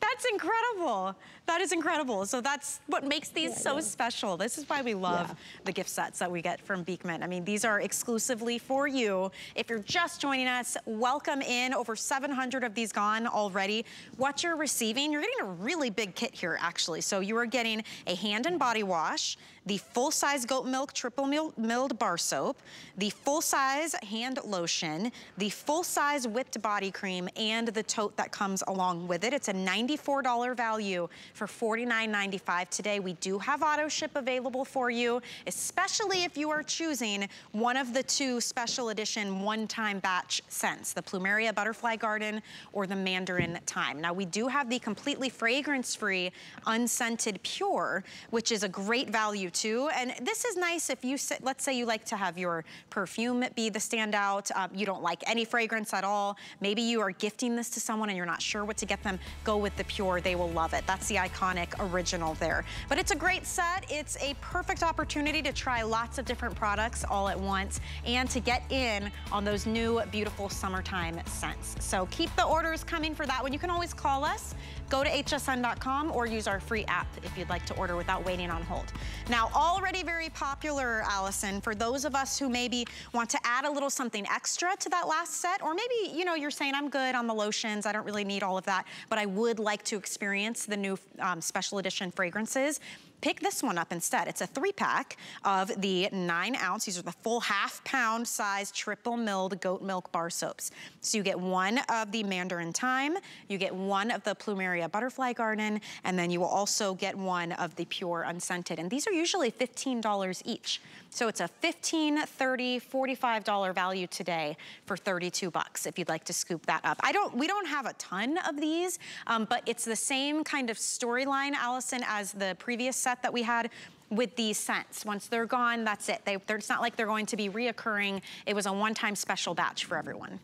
that's incredible. That is incredible. So that's what makes these yeah, so yeah. special. This is why we love yeah. the gift sets that we get from Beekman. I mean, these are exclusively for you. If you're just joining us, welcome in. Over 700 of these gone already. What you're receiving, you're getting a really big kit here, actually. So you are getting a hand and body wash wash, the full-size goat milk triple milled bar soap, the full-size hand lotion, the full-size whipped body cream, and the tote that comes along with it. It's a $94 value for $49.95 today. We do have auto ship available for you, especially if you are choosing one of the two special edition one-time batch scents, the Plumeria Butterfly Garden or the Mandarin Thyme. Now, we do have the completely fragrance-free, unscented Pure, which is a great value too. And this is nice if you, let's say you like to have your perfume be the standout, um, you don't like any fragrance at all, maybe you are gifting this to someone and you're not sure what to get them, go with the Pure, they will love it. That's the iconic original there. But it's a great set. It's a perfect opportunity to try lots of different products all at once and to get in on those new beautiful summertime scents. So keep the orders coming for that one. You can always call us Go to hsn.com or use our free app if you'd like to order without waiting on hold. Now, already very popular, Allison, for those of us who maybe want to add a little something extra to that last set, or maybe, you know, you're saying, I'm good on the lotions, I don't really need all of that, but I would like to experience the new um, special edition fragrances pick this one up instead. It's a three pack of the nine ounce, these are the full half pound size triple milled goat milk bar soaps. So you get one of the Mandarin Thyme, you get one of the Plumeria Butterfly Garden, and then you will also get one of the Pure Unscented. And these are usually $15 each. So it's a $15, $30, $45 value today for 32 bucks if you'd like to scoop that up. I don't, we don't have a ton of these, um, but it's the same kind of storyline, Allison, as the previous set that we had with these scents. Once they're gone, that's it. They, it's not like they're going to be reoccurring. It was a one-time special batch for everyone.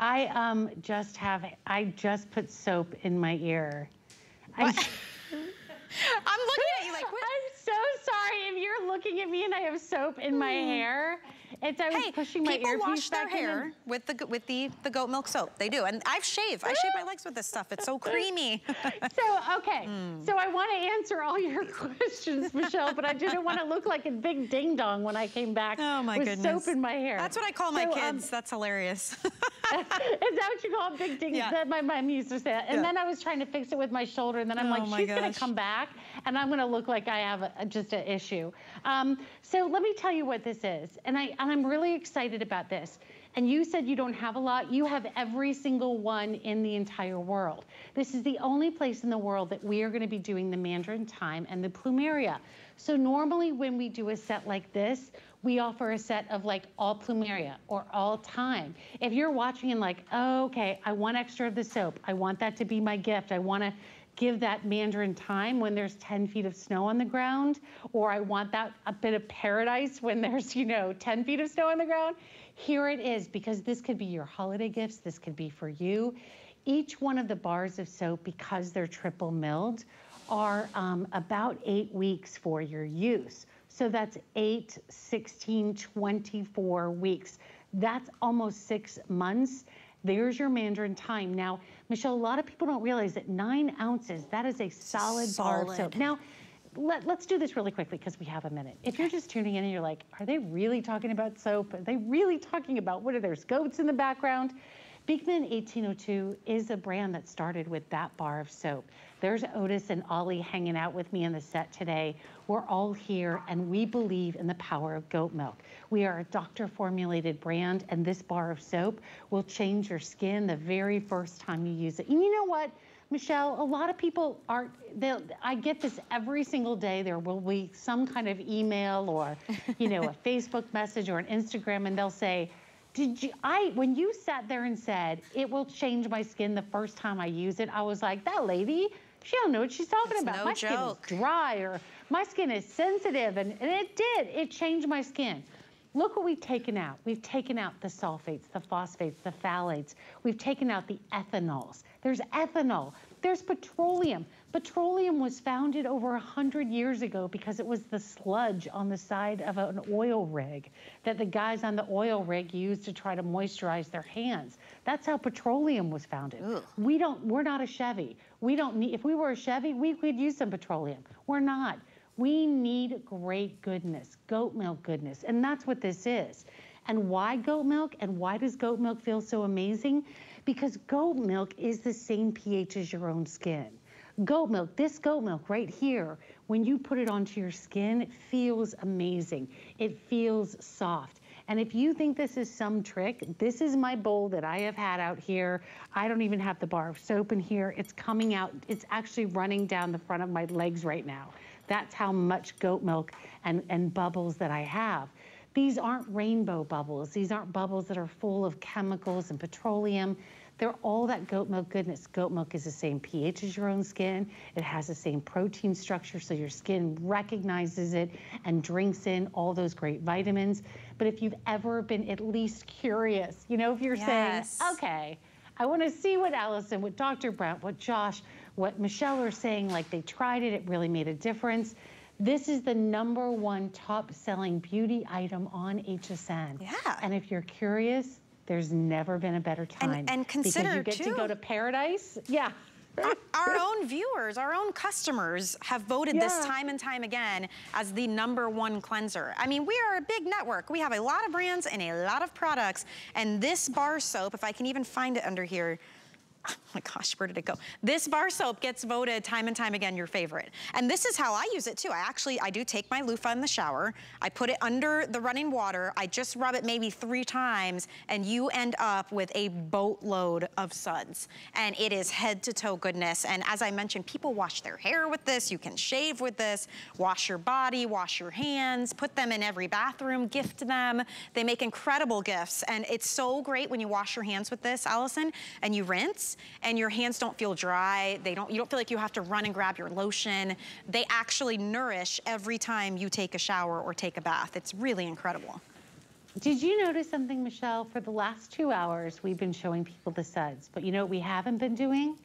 I um, just have, I just put soap in my ear. (laughs) I'm looking at you like, (laughs) what? I'm so sorry if you're looking at me and I have soap in my hmm. hair. It's I was hey, pushing my people wash their hair with the with the the goat milk soap. They do, and I've shaved. I shave my legs with this stuff. It's so creamy. (laughs) (laughs) so okay, mm. so I want to answer all your (laughs) questions, Michelle, but I didn't want to look like a big ding dong when I came back oh my with goodness. soap in my hair. That's what I call so, my um, kids. Um, That's hilarious. is that what you call a big ding? Yeah. That my mom used to say. That. And yeah. then I was trying to fix it with my shoulder, and then I'm oh like, she's gosh. gonna come back, and I'm gonna look like I have a, just an issue. Um, so let me tell you what this is, and I and I'm really excited about this. And you said you don't have a lot. You have every single one in the entire world. This is the only place in the world that we are going to be doing the Mandarin Thyme and the Plumeria. So normally when we do a set like this, we offer a set of like all Plumeria or all Thyme. If you're watching and like, oh, okay, I want extra of the soap. I want that to be my gift. I want to give that Mandarin thyme when there's 10 feet of snow on the ground, or I want that a bit of paradise when there's, you know, 10 feet of snow on the ground. Here it is, because this could be your holiday gifts, this could be for you. Each one of the bars of soap, because they're triple milled, are um, about eight weeks for your use. So that's eight, 16, 24 weeks. That's almost six months. There's your Mandarin Thyme. Now, Michelle, a lot of people don't realize that nine ounces, that is a solid, solid. bar of soap. Now, let, us do this really quickly because we have a minute. If you're just tuning in and you're like, are they really talking about soap? Are they really talking about, what are there's goats in the background? Beekman 1802 is a brand that started with that bar of soap. There's Otis and Ollie hanging out with me in the set today. We're all here and we believe in the power of goat milk. We are a doctor formulated brand and this bar of soap will change your skin the very first time you use it. And you know what? Michelle, a lot of people are, I get this every single day. There will be some kind of email or, (laughs) you know, a Facebook message or an Instagram, and they'll say, did you, I, when you sat there and said, it will change my skin the first time I use it, I was like, that lady, she don't know what she's talking it's about. No my joke. skin is dry or my skin is sensitive, and, and it did. It changed my skin. Look what we've taken out. We've taken out the sulfates, the phosphates, the phthalates. We've taken out the ethanols. There's ethanol. There's petroleum. Petroleum was founded over 100 years ago because it was the sludge on the side of an oil rig that the guys on the oil rig used to try to moisturize their hands. That's how petroleum was founded. Ugh. We don't, we're not a Chevy. We don't need, if we were a Chevy, we could use some petroleum. We're not. We need great goodness, goat milk goodness, and that's what this is. And why goat milk and why does goat milk feel so amazing? because goat milk is the same pH as your own skin. Goat milk, this goat milk right here, when you put it onto your skin, it feels amazing. It feels soft. And if you think this is some trick, this is my bowl that I have had out here. I don't even have the bar of soap in here. It's coming out, it's actually running down the front of my legs right now. That's how much goat milk and, and bubbles that I have. These aren't rainbow bubbles. These aren't bubbles that are full of chemicals and petroleum. They're all that goat milk goodness. Goat milk is the same pH as your own skin. It has the same protein structure, so your skin recognizes it and drinks in all those great vitamins. But if you've ever been at least curious, you know, if you're yes. saying, okay, I want to see what Allison, what Dr. Brandt, what Josh, what Michelle are saying, like they tried it, it really made a difference. This is the number one top selling beauty item on HSN. Yeah. And if you're curious, there's never been a better time. And, and consider Because you get too, to go to paradise. Yeah. our, own viewers, our own customers have voted yeah. this time and time again as the number one cleanser. I mean, we are a big network. We have a lot of brands and a lot of products. And this bar soap, if I can even find it under here, oh (laughs) my gosh, where did it go? This bar soap gets voted time and time again your favorite. And this is how I use it too. I actually, I do take my loofah in the shower. I put it under the running water. I just rub it maybe three times and you end up with a boatload of suds. And it is head to toe goodness. And as I mentioned, people wash their hair with this. You can shave with this, wash your body, wash your hands, put them in every bathroom, gift them. They make incredible gifts. And it's so great when you wash your hands with this, Allison, and you rinse and your hands don't feel dry. They don't, you don't feel like you have to run and grab your lotion. They actually nourish every time you take a shower or take a bath. It's really incredible. Did you notice something, Michelle? For the last two hours, we've been showing people the suds. But you know what we haven't been doing?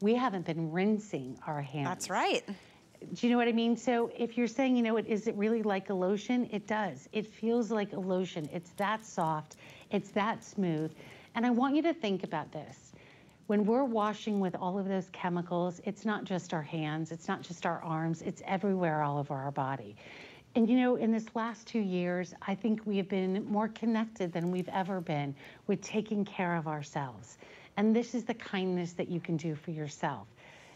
We haven't been rinsing our hands. That's right. Do you know what I mean? So if you're saying, you know, is it really like a lotion? It does. It feels like a lotion. It's that soft. It's that smooth. And I want you to think about this when we're washing with all of those chemicals, it's not just our hands, it's not just our arms, it's everywhere all over our body. And you know, in this last two years, I think we have been more connected than we've ever been with taking care of ourselves. And this is the kindness that you can do for yourself.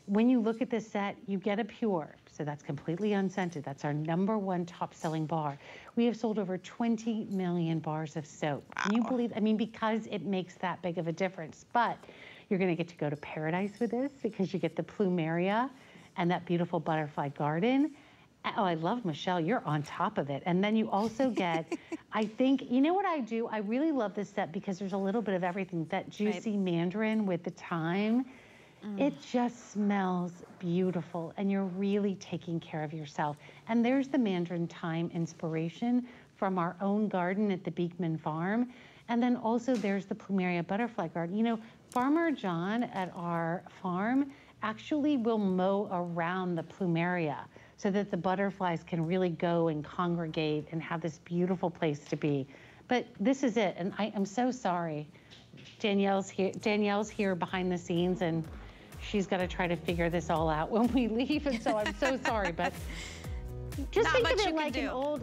When you look at this set, you get a pure, so that's completely unscented. That's our number one top selling bar. We have sold over 20 million bars of soap. Wow. Can you believe, I mean, because it makes that big of a difference. But you're gonna get to go to paradise with this because you get the plumeria and that beautiful butterfly garden. Oh, I love Michelle, you're on top of it. And then you also (laughs) get, I think, you know what I do? I really love this set because there's a little bit of everything. That juicy right. mandarin with the thyme, mm. it just smells beautiful and you're really taking care of yourself. And there's the mandarin thyme inspiration from our own garden at the Beekman Farm. And then also there's the plumeria butterfly garden. You know, Farmer John at our farm actually will mow around the plumeria so that the butterflies can really go and congregate and have this beautiful place to be. But this is it, and I am so sorry. Danielle's here, Danielle's here behind the scenes, and she's got to try to figure this all out when we (laughs) leave, and so I'm so sorry. But (laughs) just Not think of it like an old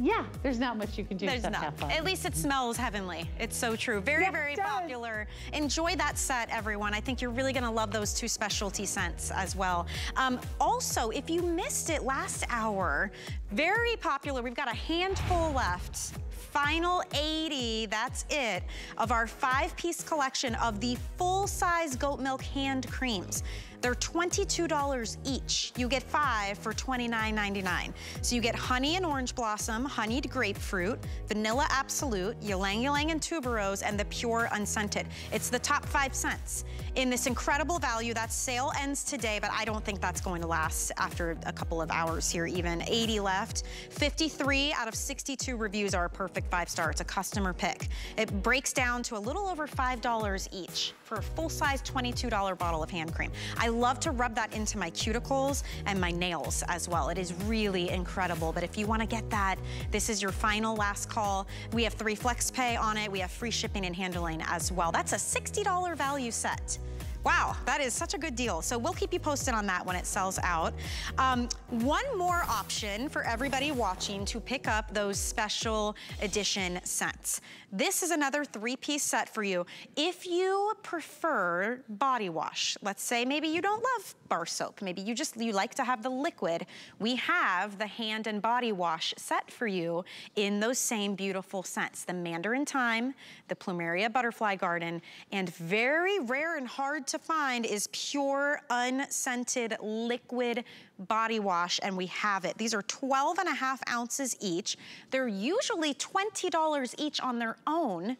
yeah, there's not much you can do there's not. At least it smells heavenly. It's so true. Very, very popular. Enjoy that set, everyone. I think you're really gonna love those two specialty scents as well. Um, also, if you missed it last hour, very popular. We've got a handful left final 80, that's it, of our five-piece collection of the full-size goat milk hand creams. They're $22 each. You get five for $29.99. So you get honey and orange blossom, honeyed grapefruit, vanilla absolute, ylang ylang and tuberose, and the pure unscented. It's the top five scents in this incredible value. That sale ends today, but I don't think that's going to last after a couple of hours here even. 80 left. 53 out of 62 reviews are a perfect five star. It's a customer pick. It breaks down to a little over $5 each for a full-size $22 bottle of hand cream. I love to rub that into my cuticles and my nails as well. It is really incredible. But if you want to get that, this is your final last call. We have three flex pay on it. We have free shipping and handling as well. That's a $60 value set. Wow, that is such a good deal. So we'll keep you posted on that when it sells out. Um, one more option for everybody watching to pick up those special edition scents. This is another three-piece set for you. If you prefer body wash, let's say maybe you don't love bar soap, maybe you just, you like to have the liquid, we have the hand and body wash set for you in those same beautiful scents. The Mandarin Thyme, the Plumeria Butterfly Garden, and very rare and hard to find is pure unscented liquid body wash and we have it. These are 12 and a half ounces each. They're usually $20 each on their own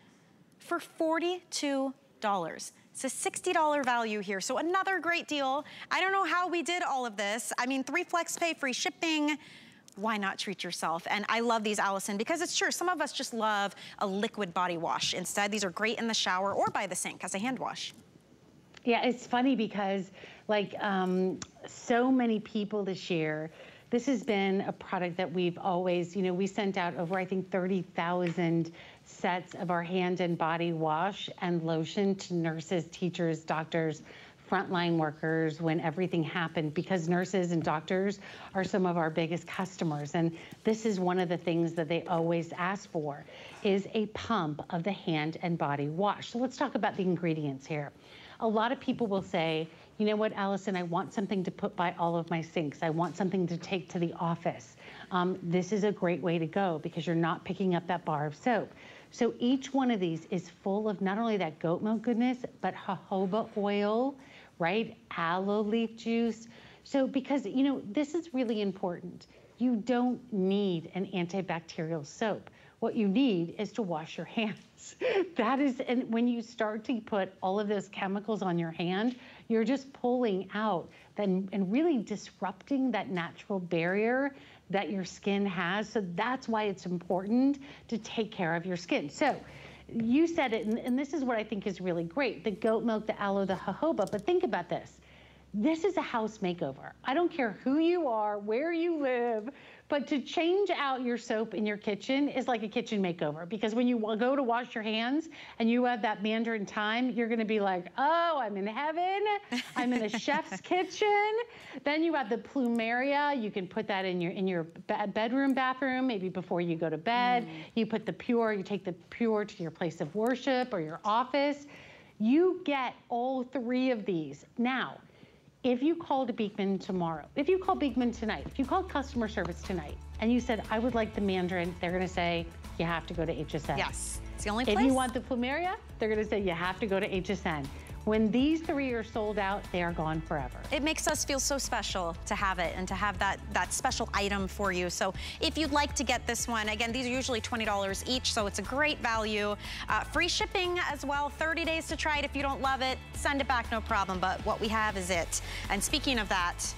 for $42. It's a $60 value here, so another great deal. I don't know how we did all of this. I mean, three flex pay, free shipping, why not treat yourself? And I love these, Allison, because it's true. Some of us just love a liquid body wash. Instead, these are great in the shower or by the sink as a hand wash. Yeah, it's funny because like um, so many people this year, this has been a product that we've always, you know, we sent out over, I think, 30,000 sets of our hand and body wash and lotion to nurses, teachers, doctors, frontline workers when everything happened because nurses and doctors are some of our biggest customers. And this is one of the things that they always ask for is a pump of the hand and body wash. So let's talk about the ingredients here a lot of people will say, you know what, Allison, I want something to put by all of my sinks. I want something to take to the office. Um, this is a great way to go because you're not picking up that bar of soap. So each one of these is full of not only that goat milk goodness, but jojoba oil, right? Aloe leaf juice. So because, you know, this is really important. You don't need an antibacterial soap. What you need is to wash your (laughs) hands. that is, and when you start to put all of those chemicals on your hand, you're just pulling out then and really disrupting that natural barrier that your skin has. So that's why it's important to take care of your skin. So you said it, and, and this is what I think is really great, the goat milk, the aloe, the jojoba, but think about this. This is a house makeover. I don't care who you are, where you live, but to change out your soap in your kitchen is like a kitchen makeover because when you go to wash your hands and you have that Mandarin thyme, you're going to be like, oh, I'm in heaven. I'm in a (laughs) chef's kitchen. Then you have the plumeria. You can put that in your in your bedroom, bathroom, maybe before you go to bed. Mm. You put the pure. You take the pure to your place of worship or your office. You get all three of these now if you called Beekman tomorrow, if you call Beekman tonight, if you called customer service tonight and you said, I would like the Mandarin, they're gonna say, you have to go to HSN. Yes, it's the only place. If you want the Plumeria, they're gonna say, you have to go to HSN. When these three are sold out, they are gone forever. It makes us feel so special to have it and to have that, that special item for you. So if you'd like to get this one, again, these are usually $20 each, so it's a great value. Uh, free shipping as well, 30 days to try it. If you don't love it, send it back, no problem. But what we have is it. And speaking of that,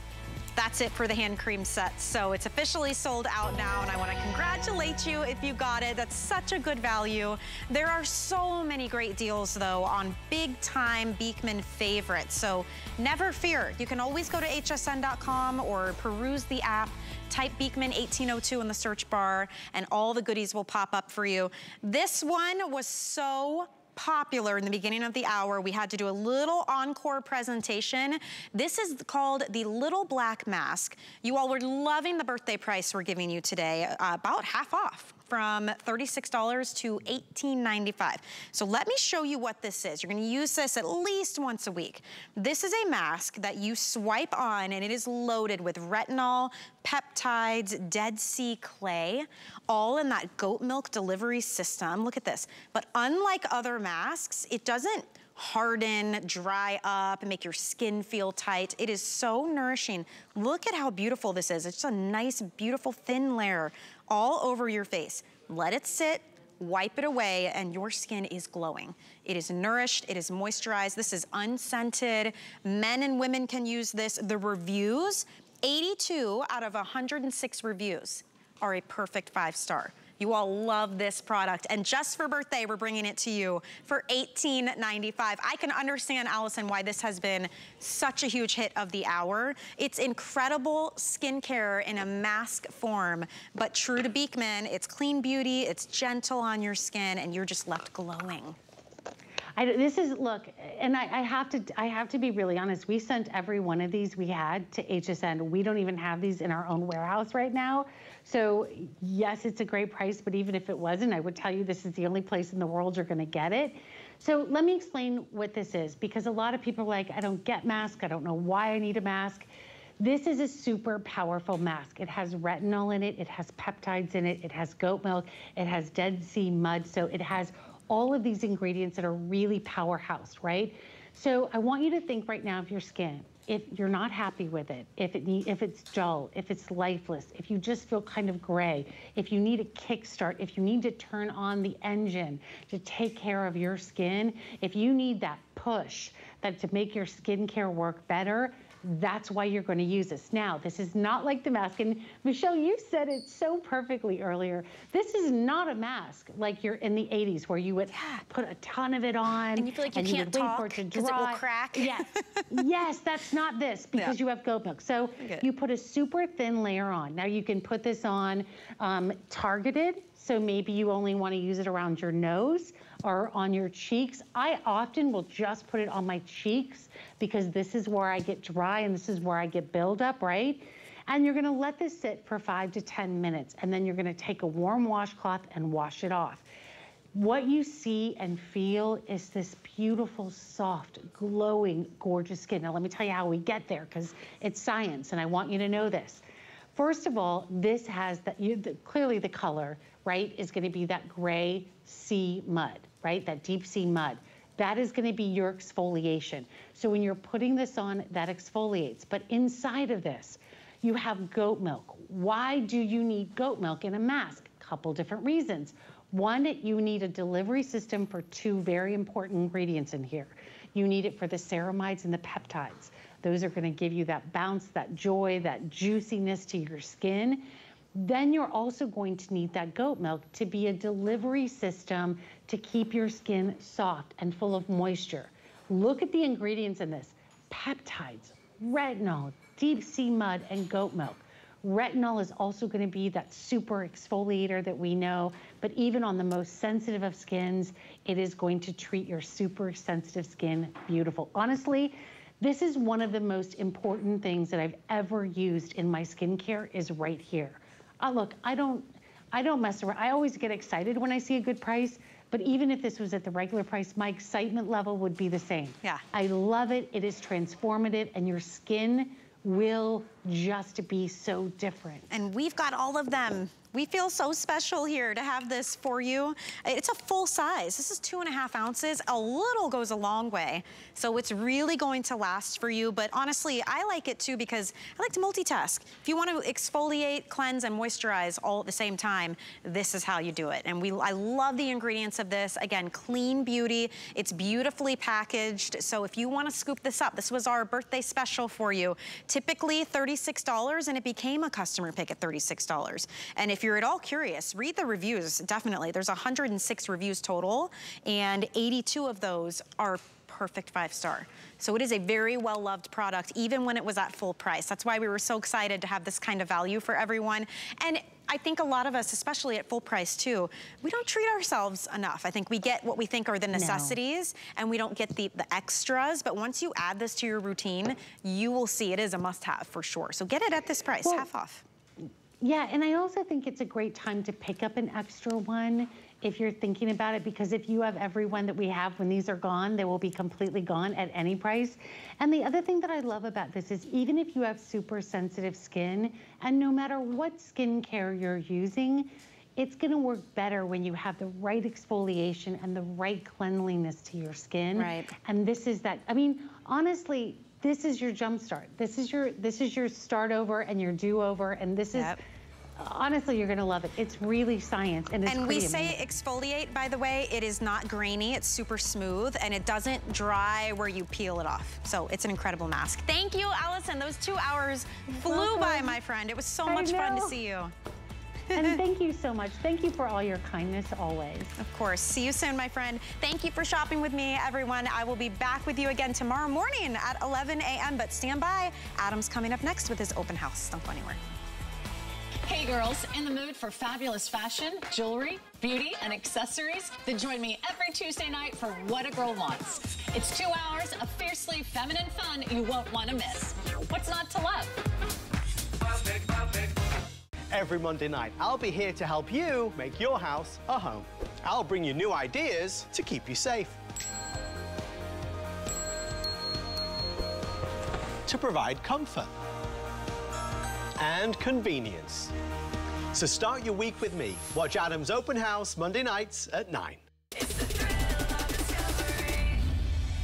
that's it for the hand cream set. So it's officially sold out now, and I want to congratulate you if you got it. That's such a good value. There are so many great deals, though, on big-time Beekman favorites. So never fear. You can always go to hsn.com or peruse the app type Beekman 1802 in the search bar and all the goodies will pop up for you. This one was so popular in the beginning of the hour. We had to do a little encore presentation. This is called the Little Black Mask. You all were loving the birthday price we're giving you today, uh, about half off from $36 to $18.95. So let me show you what this is. You're gonna use this at least once a week. This is a mask that you swipe on and it is loaded with retinol, peptides, Dead Sea clay, all in that goat milk delivery system. Look at this. But unlike other masks, it doesn't harden, dry up, and make your skin feel tight. It is so nourishing. Look at how beautiful this is. It's just a nice, beautiful, thin layer all over your face. Let it sit, wipe it away, and your skin is glowing. It is nourished, it is moisturized. This is unscented. Men and women can use this. The reviews, 82 out of 106 reviews are a perfect five star. You all love this product. And just for birthday, we're bringing it to you for $18.95. I can understand, Allison, why this has been such a huge hit of the hour. It's incredible skincare in a mask form, but true to Beekman, it's clean beauty, it's gentle on your skin, and you're just left glowing. I, this is look, and I, I, have to I have to be really honest. We sent every one of these we had to HSN. We don't even have these in our own warehouse right now. So yes, it's a great price, but even if it wasn't, I would tell you this is the only place in the world you're going to get it. So let me explain what this is because a lot of people are like, I don't get mask. I don't know why I need a mask. This is a super powerful mask. It has retinol in it. It has peptides in it. It has goat milk. It has Dead Sea mud. So it has all of these ingredients that are really powerhouse, right? So I want you to think right now of your skin. If you're not happy with it, if it if it's dull, if it's lifeless, if you just feel kind of gray, if you need a kickstart, if you need to turn on the engine to take care of your skin, if you need that push that to make your skincare work better, that's why you're going to use this. Now, this is not like the mask. And Michelle, you said it so perfectly earlier. This is not a mask like you're in the 80s where you would yeah. put a ton of it on. And you feel like you can't you talk wait for it to dry. it will crack. Yes. (laughs) yes, that's not this because yeah. you have goat milk. So you put a super thin layer on. Now you can put this on um, targeted. So maybe you only want to use it around your nose or on your cheeks. I often will just put it on my cheeks because this is where I get dry and this is where I get buildup, right? And you're gonna let this sit for five to 10 minutes and then you're gonna take a warm washcloth and wash it off. What you see and feel is this beautiful, soft, glowing, gorgeous skin. Now let me tell you how we get there because it's science and I want you to know this. First of all, this has that, clearly the color, right, is gonna be that gray sea mud right? That deep sea mud. That is gonna be your exfoliation. So when you're putting this on, that exfoliates. But inside of this, you have goat milk. Why do you need goat milk in a mask? Couple different reasons. One, you need a delivery system for two very important ingredients in here. You need it for the ceramides and the peptides. Those are gonna give you that bounce, that joy, that juiciness to your skin. Then you're also going to need that goat milk to be a delivery system to keep your skin soft and full of moisture. Look at the ingredients in this. Peptides, retinol, deep sea mud, and goat milk. Retinol is also gonna be that super exfoliator that we know, but even on the most sensitive of skins, it is going to treat your super sensitive skin beautiful. Honestly, this is one of the most important things that I've ever used in my skincare is right here. Uh, look, I don't, I don't mess around. I always get excited when I see a good price, but even if this was at the regular price, my excitement level would be the same. Yeah. I love it. It is transformative and your skin will just be so different. And we've got all of them. We feel so special here to have this for you. It's a full size. This is two and a half ounces. A little goes a long way. So it's really going to last for you. But honestly, I like it too because I like to multitask. If you want to exfoliate, cleanse, and moisturize all at the same time, this is how you do it. And we, I love the ingredients of this. Again, clean beauty. It's beautifully packaged. So if you want to scoop this up, this was our birthday special for you. Typically $36 and it became a customer pick at $36. And if you're at all curious, read the reviews, definitely. There's 106 reviews total, and 82 of those are perfect five star. So it is a very well-loved product, even when it was at full price. That's why we were so excited to have this kind of value for everyone. And I think a lot of us, especially at full price too, we don't treat ourselves enough. I think we get what we think are the necessities no. and we don't get the, the extras. But once you add this to your routine, you will see it is a must-have for sure. So get it at this price, well, half off. Yeah, and I also think it's a great time to pick up an extra one if you're thinking about it, because if you have every one that we have, when these are gone, they will be completely gone at any price. And the other thing that I love about this is even if you have super sensitive skin, and no matter what skincare you're using, it's gonna work better when you have the right exfoliation and the right cleanliness to your skin. Right. And this is that, I mean, honestly, this is your jumpstart. This is your this is your start over and your do over, and this yep. is honestly, you're gonna love it. It's really science, and And we say exfoliate, by the way, it is not grainy, it's super smooth, and it doesn't dry where you peel it off. So it's an incredible mask. Thank you, Allison. Those two hours flew Welcome. by, my friend. It was so much fun to see you. and (laughs) thank you so much. Thank you for all your kindness always. Of course. See you soon, my friend. Thank you for shopping with me, everyone. I will be back with you again tomorrow morning at 11 a.m. But stand by. Adam's coming up next with his open house. Don't go anywhere. Girls, in the mood for fabulous fashion, jewelry, beauty, and accessories? Then join me every Tuesday night for What a Girl Wants. It's two hours of fiercely feminine fun you won't want to miss. What's not to love? Every Monday night, I'll be here to help you make your house a home. I'll bring you new ideas to keep you safe. To provide comfort and convenience. So start your week with me. Watch Adam's Open House Monday nights at 9.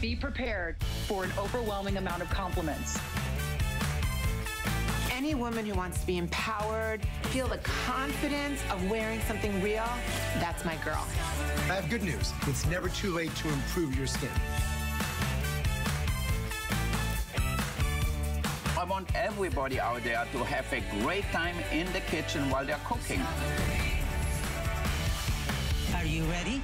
Be prepared for an overwhelming amount of compliments. Any woman who wants to be empowered, feel the confidence of wearing something real, that's my girl. I have good news. It's never too late to improve your skin. Want everybody out there to have a great time in the kitchen while they're cooking. Are you ready?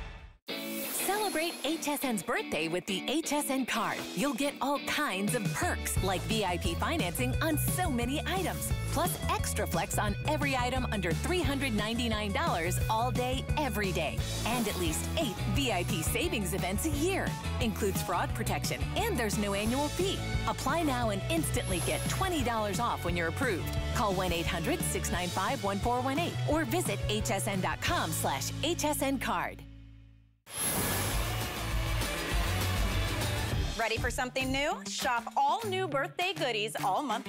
Celebrate HSN's birthday with the HSN card. You'll get all kinds of perks like VIP financing on so many items, plus extra flex on every item under $399 all day, every day, and at least eight VIP savings events a year. Includes fraud protection, and there's no annual fee. Apply now and instantly get $20 off when you're approved. Call 1-800-695-1418 or visit hsn.com slash hsn card. Ready for something new? Shop all new birthday goodies all month